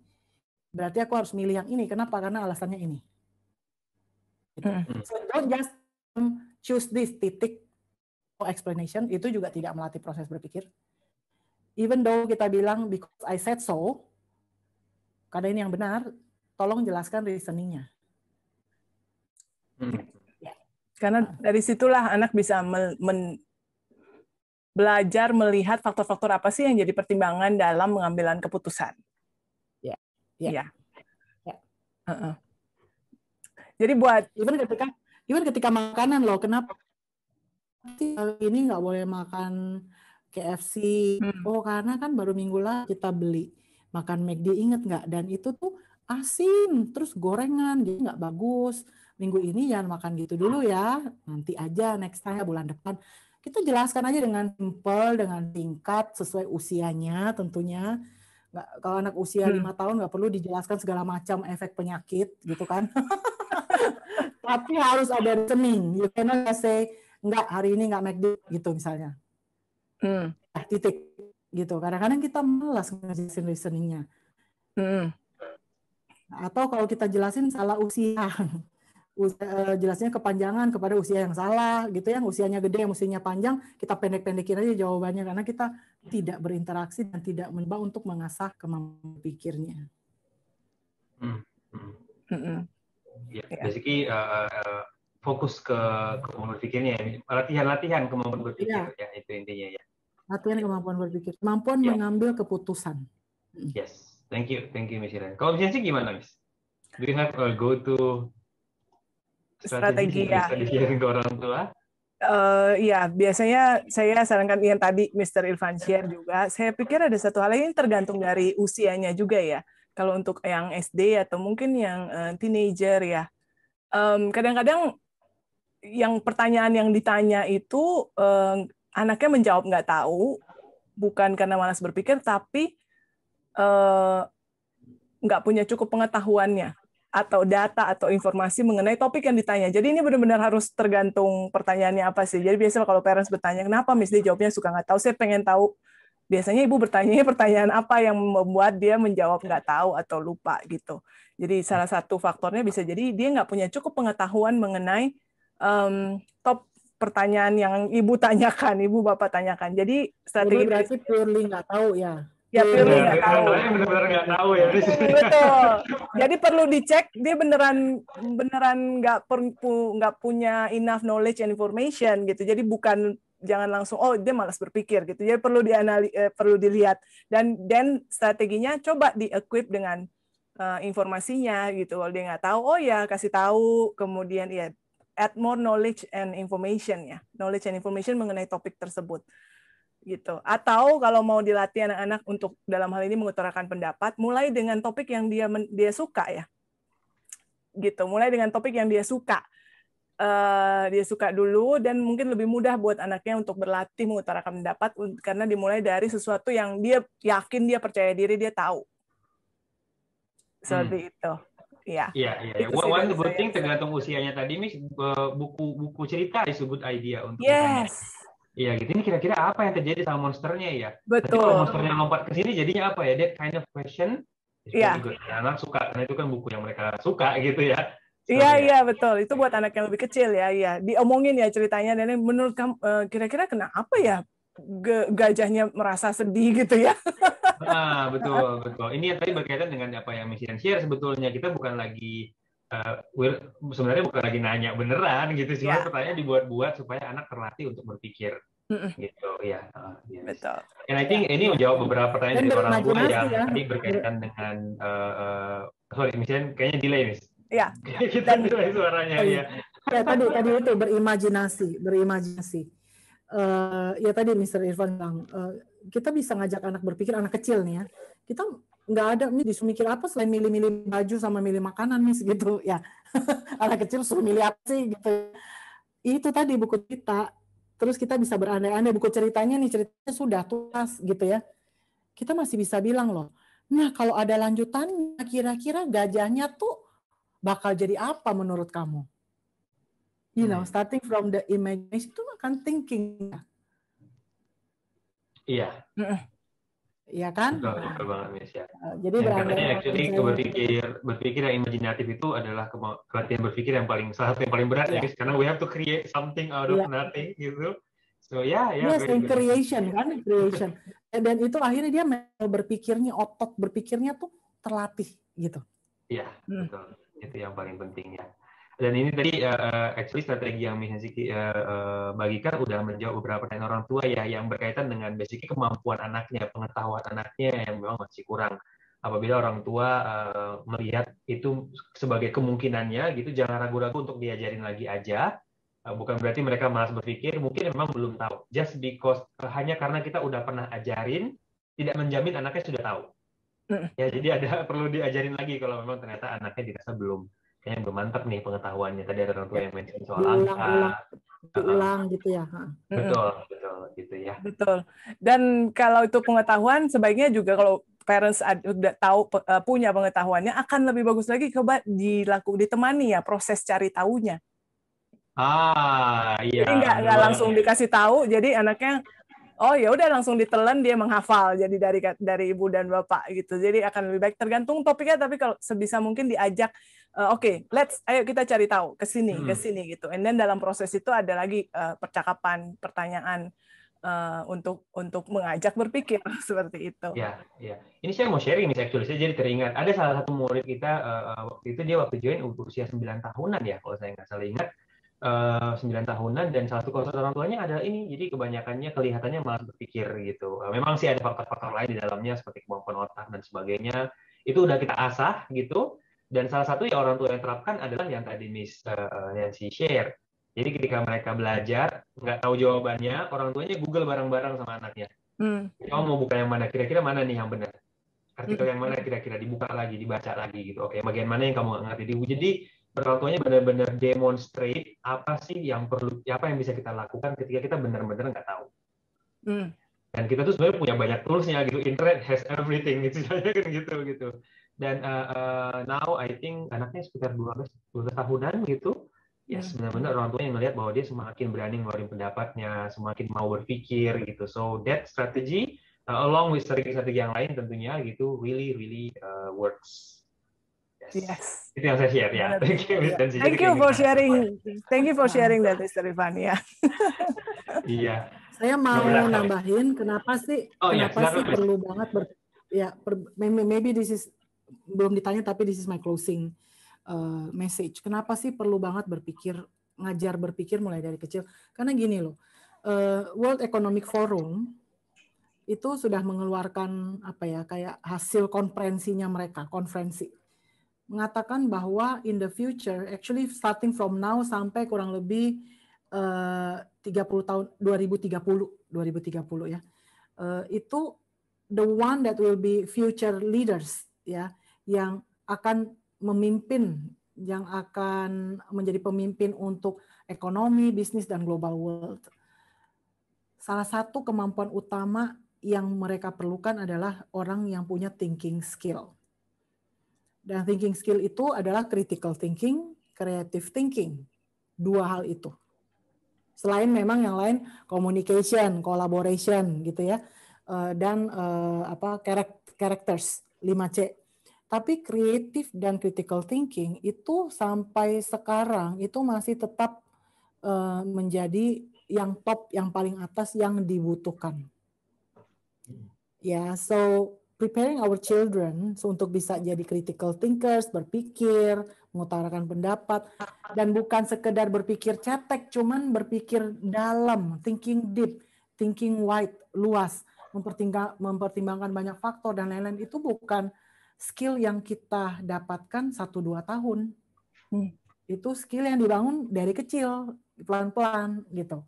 berarti aku harus milih yang ini kenapa karena alasannya ini gitu. hmm. so don't just choose this titik explanation itu juga tidak melatih proses berpikir even though kita bilang because I said so karena ini yang benar tolong jelaskan reasoningnya hmm. Ya. karena dari situlah anak bisa men belajar melihat faktor-faktor apa sih yang jadi pertimbangan dalam pengambilan keputusan. Ya, ya. ya. ya. Uh -uh. Jadi buat even ketika even ketika makanan loh, kenapa ini nggak boleh makan KFC? Hmm. Oh karena kan baru minggu lah kita beli makan McD inget nggak? Dan itu tuh asin, terus gorengan, jadi nggak bagus. Minggu ini jangan makan gitu dulu ya. Nanti aja next time bulan depan kita jelaskan aja dengan simple, dengan tingkat sesuai usianya tentunya. Nggak, kalau anak usia hmm. lima hmm. tahun nggak perlu dijelaskan segala macam efek penyakit gitu kan. Tapi harus ada reasoning. You cannot say nggak hari ini nggak make gitu misalnya. Hmm. Nah, titik gitu. Kadang-kadang kita malas ngejelasin reasoningnya. Hmm. Atau kalau kita jelasin salah usia. Uh, jelasnya kepanjangan kepada usia yang salah gitu yang usianya gede yang usianya panjang kita pendek-pendekin aja jawabannya karena kita tidak berinteraksi dan tidak mencoba untuk mengasah kemampuan pikirnya. Hmm. Hmm. Ya, basically uh, uh, fokus ke kemampuan berpikirnya, latihan-latihan kemampuan berpikir ya. ya itu intinya ya. Latihan kemampuan berpikir, kemampuan ya. mengambil keputusan. Yes, thank you, thank you Miss Iren. Kalau Miss gimana Miss? Do you have a go to strategi, ya. ke orang tua? Uh, ya, biasanya saya sarankan yang tadi Mr. Irfan share juga. Saya pikir ada satu hal yang tergantung dari usianya juga ya. Kalau untuk yang SD atau mungkin yang uh, teenager ya. kadang kadang-kadang yang pertanyaan yang ditanya itu uh, anaknya menjawab nggak tahu, bukan karena malas berpikir, tapi nggak uh, punya cukup pengetahuannya atau data atau informasi mengenai topik yang ditanya. Jadi ini benar-benar harus tergantung pertanyaannya apa sih. Jadi biasanya kalau parents bertanya, kenapa Miss dia jawabnya suka nggak tahu, saya pengen tahu. Biasanya ibu bertanya pertanyaan apa yang membuat dia menjawab nggak tahu atau lupa gitu. Jadi salah satu faktornya bisa jadi dia nggak punya cukup pengetahuan mengenai um, top pertanyaan yang ibu tanyakan, ibu bapak tanyakan. Jadi strategi berarti purely nggak tahu ya. Ya iya, nggak tahu. Benar-benar nggak tahu ya. Betul. Jadi perlu dicek dia beneran beneran nggak nggak punya enough knowledge and information gitu. Jadi bukan jangan langsung oh dia malas berpikir gitu. Jadi perlu dianali eh, perlu dilihat dan dan strateginya coba di-equip dengan uh, informasinya gitu. Kalau dia nggak tahu, oh ya kasih tahu. Kemudian ya add more knowledge and information ya, knowledge and information mengenai topik tersebut gitu. Atau kalau mau dilatih anak-anak untuk dalam hal ini mengutarakan pendapat, mulai dengan topik yang dia dia suka ya, gitu. Mulai dengan topik yang dia suka. Uh, dia suka dulu dan mungkin lebih mudah buat anaknya untuk berlatih mengutarakan pendapat karena dimulai dari sesuatu yang dia yakin dia percaya diri dia tahu seperti hmm. itu Iya. Iya, iya. iya. One good thing tergantung usianya tadi, Miss, buku buku cerita disebut idea untuk Yes. Iya gitu. Ini kira-kira apa yang terjadi sama monsternya ya? Betul. kalau monsternya lompat ke sini jadinya apa ya? That kind of question. Iya. Yeah. Anak suka karena itu kan buku yang mereka suka gitu ya. Iya iya betul itu buat anak yang lebih kecil ya iya diomongin ya ceritanya dan menurut kamu eh, kira-kira kenapa ya gajahnya merasa sedih gitu ya ah betul betul ini yang tadi berkaitan dengan apa yang misi dan share sebetulnya kita bukan lagi uh, sebenarnya bukan lagi nanya beneran gitu sih yeah. pertanyaan dibuat-buat supaya anak terlatih untuk berpikir gitu ya uh, yes. betul. And I think ini menjawab beberapa pertanyaan dari orang tua yang ya. tadi berkaitan dengan uh, uh, sorry misalnya kayaknya delay nih ya kita delay suaranya ya ya tadi tadi itu berimajinasi berimajinasi. Uh, ya tadi Mr. Irfan bilang uh, kita bisa ngajak anak berpikir anak kecil nih ya. Kita nggak ada nih disuruh mikir apa selain milih-milih baju sama milih makanan nih gitu ya. Anak kecil suruh milih apa sih gitu. Itu tadi buku cerita terus kita bisa berandai-andai buku ceritanya nih ceritanya sudah tuntas gitu ya. Kita masih bisa bilang loh nah kalau ada lanjutan kira-kira gajahnya tuh bakal jadi apa menurut kamu? You know hmm. starting from the imagination itu akan thinking. Iya Iya kan? Betul, betul banget, Miss. Ya. Uh, jadi berarti actually berpikir berpikir yang imajinatif itu adalah latihan berpikir yang paling salah satu yang paling berat yeah. ya, karena we have to create something out of yeah. nothing gitu. So ya, yeah, ya. Yeah, yes, creation kan, creation. Dan itu akhirnya dia berpikirnya otot berpikirnya tuh terlatih gitu. Iya, hmm. betul. Itu yang paling penting ya. Dan ini tadi uh, actually strategi yang Miss Siki uh, uh, bagikan udah menjawab beberapa pertanyaan orang tua ya yang berkaitan dengan basically kemampuan anaknya, pengetahuan anaknya yang memang masih kurang. Apabila orang tua uh, melihat itu sebagai kemungkinannya gitu, jangan ragu-ragu untuk diajarin lagi aja. Uh, bukan berarti mereka malas berpikir, mungkin memang belum tahu. Just because uh, hanya karena kita udah pernah ajarin, tidak menjamin anaknya sudah tahu. Ya, jadi ada perlu diajarin lagi kalau memang ternyata anaknya dirasa belum kayaknya belum mantap nih pengetahuannya. Tadi ada orang tua yang mention soal ulang, angka. Ulang, ulang. Gitu ya betul betul gitu ya. Betul. Dan kalau itu pengetahuan sebaiknya juga kalau parents sudah tahu eh, punya pengetahuannya akan lebih bagus lagi coba dilaku ditemani ya proses cari tahunya ah iya. Jadi nggak nggak langsung dikasih tahu jadi anaknya oh ya udah langsung ditelan dia menghafal jadi dari dari ibu dan bapak gitu. Jadi akan lebih baik tergantung topiknya tapi kalau sebisa mungkin diajak uh, oke okay, let's ayo kita cari tahu ke sini hmm. ke sini gitu and then dalam proses itu ada lagi uh, percakapan pertanyaan uh, untuk untuk mengajak berpikir seperti itu. Ya, ya. Ini saya mau sharing nih actually. Saya jadi teringat ada salah satu murid kita uh, waktu itu dia waktu join usia 9 tahunan ya kalau saya nggak salah ingat. Eh, sembilan tahunan dan salah satu konsen orang tuanya adalah ini jadi kebanyakannya kelihatannya malah berpikir gitu uh, memang sih ada faktor-faktor lain di dalamnya seperti kemampuan otak dan sebagainya itu udah kita asah gitu dan salah satu yang orang tua yang terapkan adalah yang tadi Miss uh, Nancy share. Jadi ketika mereka belajar nggak tahu jawabannya orang tuanya Google bareng-bareng sama anaknya. Hmm. kamu mau buka yang mana? Kira-kira mana nih yang benar? Artikel hmm. yang mana kira-kira? Dibuka lagi dibaca lagi gitu. Oke bagian mana yang kamu ngerti? Jadi orang tuanya benar-benar demonstrate apa sih yang perlu apa yang bisa kita lakukan ketika kita benar-benar nggak tahu. Hmm. dan kita tuh sebenarnya punya banyak toolsnya gitu. Internet has everything gitu kan gitu gitu dan uh, uh, now I think anaknya sekitar 12 12 tahunan gitu ya yes, hmm. benar-benar orang tuanya melihat bahwa dia semakin berani ngeluarin pendapatnya semakin mau berpikir gitu so that strategy uh, along with strategi-strategi yang lain tentunya gitu really really uh, works Yes. Itu yang saya share ya. Thank you, Miss Nancy. Thank you for sharing. Thank you for sharing that, Mr. Ivan ya. iya. Saya mau nambahin kenapa sih oh, iya, kenapa iya, sih perlu banget ber ya per, maybe this is belum ditanya tapi this is my closing uh, message. Kenapa sih perlu banget berpikir ngajar berpikir mulai dari kecil? Karena gini loh. uh, World Economic Forum itu sudah mengeluarkan apa ya kayak hasil konferensinya mereka konferensi mengatakan bahwa in the future actually starting from now sampai kurang lebih uh, 30 tahun 2030 2030 ya uh, itu the one that will be future leaders ya yang akan memimpin yang akan menjadi pemimpin untuk ekonomi, bisnis dan global world. Salah satu kemampuan utama yang mereka perlukan adalah orang yang punya thinking skill. Dan thinking skill itu adalah critical thinking, creative thinking. Dua hal itu. Selain memang yang lain communication, collaboration gitu ya. Eh, dan eh, apa characters 5C. Tapi creative dan critical thinking itu sampai sekarang itu masih tetap eh, menjadi yang top, yang paling atas yang dibutuhkan. Ya, yeah, so preparing our children untuk bisa jadi critical thinkers, berpikir, mengutarakan pendapat, dan bukan sekedar berpikir cetek, cuman berpikir dalam, thinking deep, thinking wide, luas, mempertimbangkan banyak faktor dan lain-lain itu bukan skill yang kita dapatkan satu dua tahun. Hmm. Itu skill yang dibangun dari kecil, pelan-pelan gitu,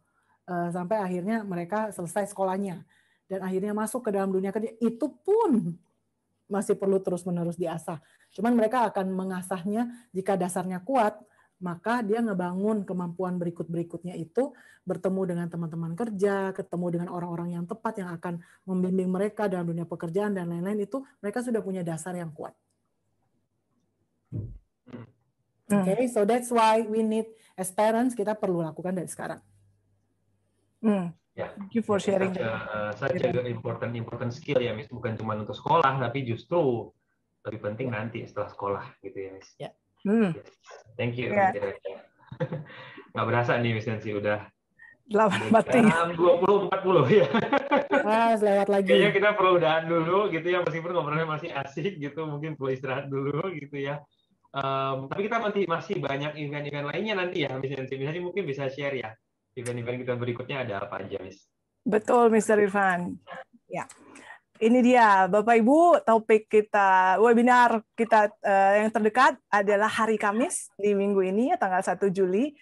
eh, sampai akhirnya mereka selesai sekolahnya dan akhirnya masuk ke dalam dunia kerja itu pun masih perlu terus-menerus diasah. Cuman mereka akan mengasahnya jika dasarnya kuat, maka dia ngebangun kemampuan berikut-berikutnya itu bertemu dengan teman-teman kerja, ketemu dengan orang-orang yang tepat yang akan membimbing mereka dalam dunia pekerjaan dan lain-lain itu mereka sudah punya dasar yang kuat. Hmm. Oke, okay, so that's why we need as parents kita perlu lakukan dari sekarang. Hmm. Ya, Thank you for sharing. Such a, uh, important important skill ya, Miss. Bukan cuma untuk sekolah, tapi justru lebih penting nanti setelah sekolah, gitu ya, Miss. Ya. Hmm. Yes. Thank you. Yeah. Nggak berasa nih, Miss Nancy udah Delapan mati. Dua puluh empat puluh ya. Ah, lewat lagi. Kayaknya kita perlu udahan dulu gitu ya, meskipun ngobrolnya masih asik gitu, mungkin perlu istirahat dulu gitu ya. Um, tapi kita masih masih banyak event-event lainnya nanti ya, Miss Nancy. Misalnya mungkin bisa share ya event-event kita berikutnya ada apa aja, Miss? Betul, Mr. Irfan. Ya. Ini dia, Bapak Ibu, topik kita webinar kita uh, yang terdekat adalah hari Kamis di minggu ini tanggal 1 Juli.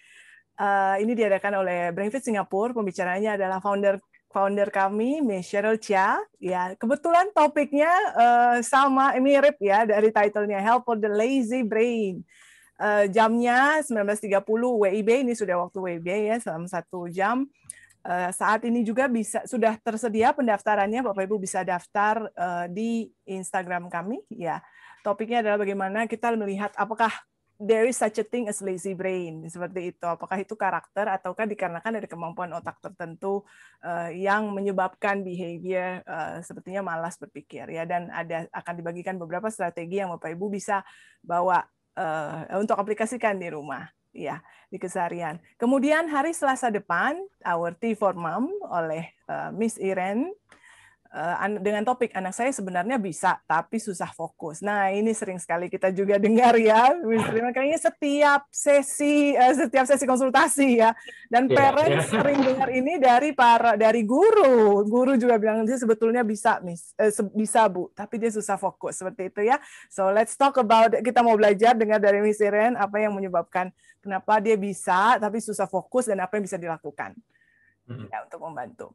Uh, ini diadakan oleh Brainfit Singapura. Pembicaranya adalah founder founder kami, Miss Cheryl Chia. Ya, kebetulan topiknya uh, sama mirip ya dari titlenya Help for the Lazy Brain uh, jamnya 19.30 WIB ini sudah waktu WIB ya selama satu jam. Uh, saat ini juga bisa sudah tersedia pendaftarannya Bapak Ibu bisa daftar uh, di Instagram kami ya. Topiknya adalah bagaimana kita melihat apakah there is such a thing as lazy brain seperti itu. Apakah itu karakter ataukah dikarenakan dari kemampuan otak tertentu uh, yang menyebabkan behavior sepertinya malas berpikir ya dan ada akan dibagikan beberapa strategi yang Bapak Ibu bisa bawa uh, untuk aplikasikan di rumah ya di keseharian. Kemudian hari Selasa depan our Tea for Mom oleh uh, Miss Iren Eh, dengan topik anak saya sebenarnya bisa tapi susah fokus. Nah ini sering sekali kita juga dengar ya, makanya setiap sesi eh, setiap sesi konsultasi ya dan yeah, parents yeah. sering dengar ini dari para dari guru, guru juga bilang dia sebetulnya bisa mis eh, bisa bu, tapi dia susah fokus seperti itu ya. So let's talk about kita mau belajar dengar dari Miss Irene apa yang menyebabkan kenapa dia bisa tapi susah fokus dan apa yang bisa dilakukan mm -hmm. ya untuk membantu.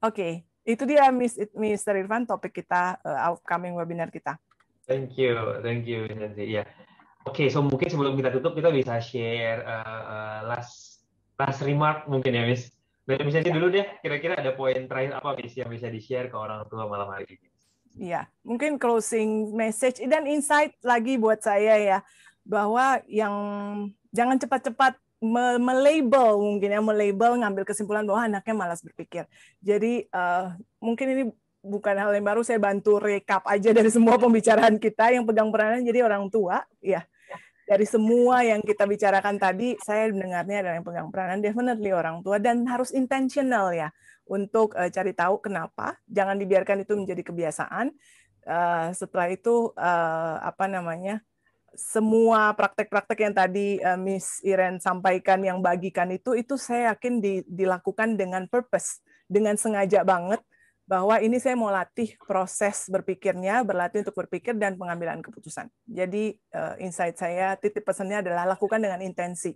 Oke, okay itu dia Mr. Irfan topik kita uh, upcoming webinar kita. Thank you, thank you Nancy. Ya, oke. Okay, so mungkin sebelum kita tutup kita bisa share uh, uh, last last remark mungkin ya Miss. Dari Miss Nancy ya. dulu deh. Kira-kira ada poin terakhir apa Miss yang bisa di share ke orang tua malam hari ini? Iya, mungkin closing message dan insight lagi buat saya ya bahwa yang jangan cepat-cepat melabel mungkin ya melabel ngambil kesimpulan bahwa anaknya malas berpikir. Jadi uh, mungkin ini bukan hal yang baru saya bantu rekap aja dari semua pembicaraan kita yang pegang peranan jadi orang tua ya. Dari semua yang kita bicarakan tadi saya mendengarnya adalah yang pegang peranan definitely orang tua dan harus intentional ya untuk uh, cari tahu kenapa, jangan dibiarkan itu menjadi kebiasaan. Uh, setelah itu uh, apa namanya? Semua praktek-praktek yang tadi uh, Miss Iren sampaikan yang bagikan itu itu saya yakin di, dilakukan dengan purpose, dengan sengaja banget bahwa ini saya mau latih proses berpikirnya, berlatih untuk berpikir dan pengambilan keputusan. Jadi uh, insight saya titip pesannya adalah lakukan dengan intensi,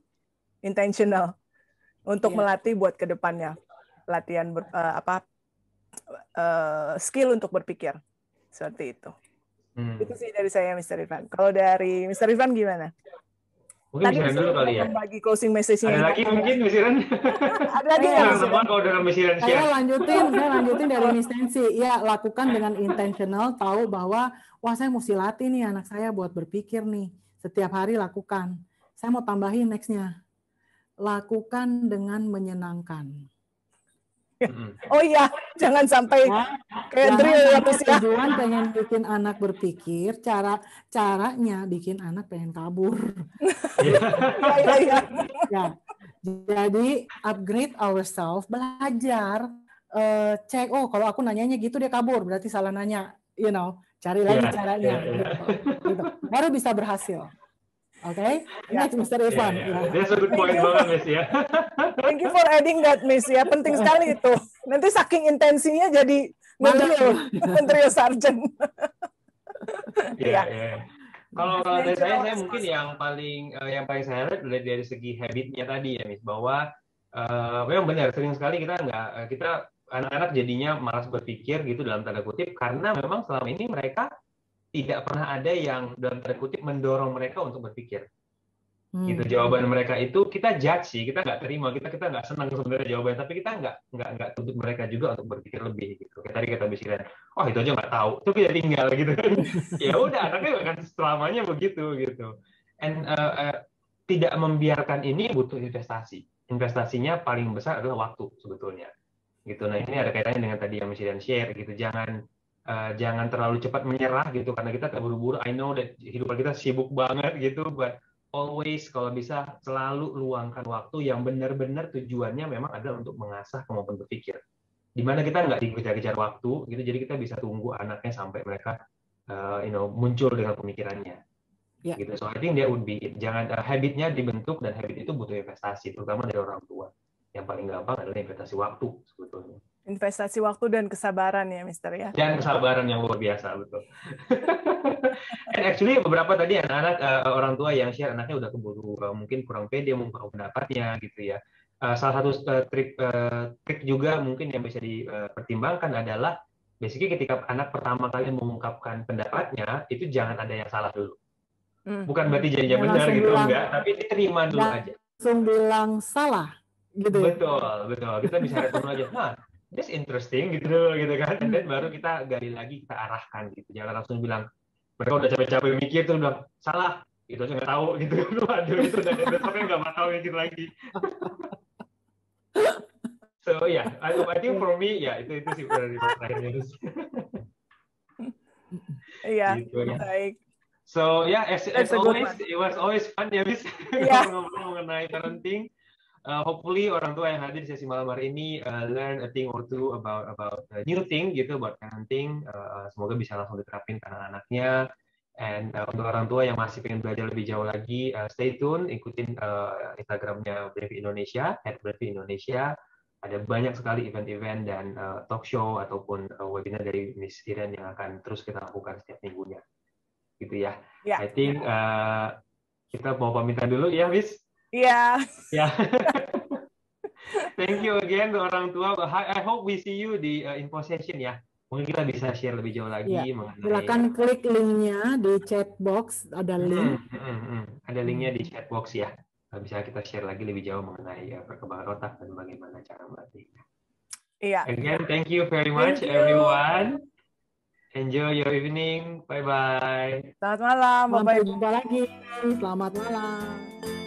intentional untuk yeah. melatih buat ke depannya, latihan ber, uh, apa uh, skill untuk berpikir seperti itu. Hmm. Itu sih dari saya, Mr. Irfan. Kalau dari Mr. Irfan gimana? Mungkin Tadi dulu kali ya. Bagi closing message-nya. Ada lagi mungkin, Miss Iren? Ada lagi ya, Miss Kalau dalam Miss Iren Saya lanjutin, saya lanjutin dari Miss Nancy. Ya, lakukan dengan intentional, tahu bahwa, wah saya mesti latih nih anak saya buat berpikir nih. Setiap hari lakukan. Saya mau tambahin next-nya. Lakukan dengan menyenangkan. Oh iya, jangan sampai ya, kayak drill ya ya. Tujuan pengen bikin anak berpikir, cara caranya bikin anak pengen kabur. Iya iya iya. Ya. Jadi upgrade ourselves, belajar, uh, cek oh kalau aku nanyanya gitu dia kabur, berarti salah nanya, you know, cari lagi yeah, caranya. Yeah, yeah. Gitu. gitu. Baru bisa berhasil. Oke, okay? Ya. next Mr. Irfan. Yeah, yeah. That's a good point banget, Miss ya. Thank you for adding that, Miss ya. Penting sekali itu. Nanti saking intensinya jadi menteri menteri sarjan. Iya, iya. Kalau dari saya, saya mungkin yang paling uh, yang paling saya lihat dari, dari segi habitnya tadi ya, Miss, bahwa uh, memang benar sering sekali kita nggak eh, kita anak-anak jadinya malas berpikir gitu dalam tanda kutip karena memang selama ini mereka tidak pernah ada yang dalam tanda kutip mendorong mereka untuk berpikir. Hmm. Gitu jawaban mereka itu kita judge sih, kita nggak terima, kita kita nggak senang sebenarnya jawabannya, tapi kita nggak nggak nggak tuntut mereka juga untuk berpikir lebih gitu. Kayak tadi kata bisikan, oh itu aja nggak tahu, itu kita tinggal gitu kan. ya udah, anaknya akan selamanya begitu gitu. And uh, uh, tidak membiarkan ini butuh investasi. Investasinya paling besar adalah waktu sebetulnya. Gitu. Nah ini ada kaitannya dengan tadi yang Misi dan share gitu. Jangan uh, jangan terlalu cepat menyerah gitu karena kita terburu-buru I know that hidup kita sibuk banget gitu but always kalau bisa selalu luangkan waktu yang benar-benar tujuannya memang adalah untuk mengasah kemampuan berpikir. Di mana kita nggak dikejar-kejar waktu gitu jadi kita bisa tunggu anaknya sampai mereka uh, you know muncul dengan pemikirannya. Yeah. gitu. So I think that would be it. jangan uh, habitnya dibentuk dan habit itu butuh investasi terutama dari orang tua. Yang paling gampang adalah investasi waktu sebetulnya investasi waktu dan kesabaran ya, Mister ya. Dan kesabaran yang luar biasa betul. And actually beberapa tadi anak-anak uh, orang tua yang share anaknya udah keburu uh, mungkin kurang pede mengungkapkan pendapatnya gitu ya. Uh, salah satu uh, trik uh, trik juga mungkin yang bisa dipertimbangkan adalah basically ketika anak pertama kali mengungkapkan pendapatnya itu jangan ada yang salah dulu. Hmm. Bukan berarti janjinya benar gitu bilang, enggak, tapi diterima dulu aja. Langsung bilang salah gitu. Ya? Betul, betul. Kita bisa respon aja. Nah, this interesting gitu dulu gitu kan. Dan then baru kita gali lagi kita arahkan gitu. Jangan langsung bilang mereka udah capek-capek mikir tuh udah salah itu aja nggak tahu gitu. Waduh itu udah besoknya nggak bakal mikir lagi. So yeah I, I think for me ya yeah, itu itu sih dari terakhirnya iya gitu, ya. baik. So yeah as, as always it was always fun ya bis yeah. ngomong mengenai parenting uh, hopefully orang tua yang hadir di sesi malam hari ini uh, learn a thing or two about about a new thing gitu buat parenting. Uh, semoga bisa langsung diterapin ke anak-anaknya. And uh, untuk orang tua yang masih pengen belajar lebih jauh lagi, uh, stay tune, ikutin uh, Instagramnya Brevi Indonesia, at Brevi Indonesia. Ada banyak sekali event-event dan uh, talk show ataupun uh, webinar dari Miss Iren yang akan terus kita lakukan setiap minggunya. Gitu ya. Yeah. I think uh, kita mau pamitan dulu ya, Miss. Iya. Ya. Thank you again to orang tua. I, hope we see you di uh, info session ya. Mungkin kita bisa share lebih jauh lagi ya. mengenai. Silakan klik linknya di chat box. Ada hmm, link. Hmm, hmm, hmm. Ada linknya di chat box ya. Bisa kita share lagi lebih jauh mengenai ya, perkembangan otak dan bagaimana cara melatihnya. Iya. Again, thank you very much everyone. Enjoy your evening. Bye bye. Selamat malam. Sampai jumpa lagi. Selamat malam.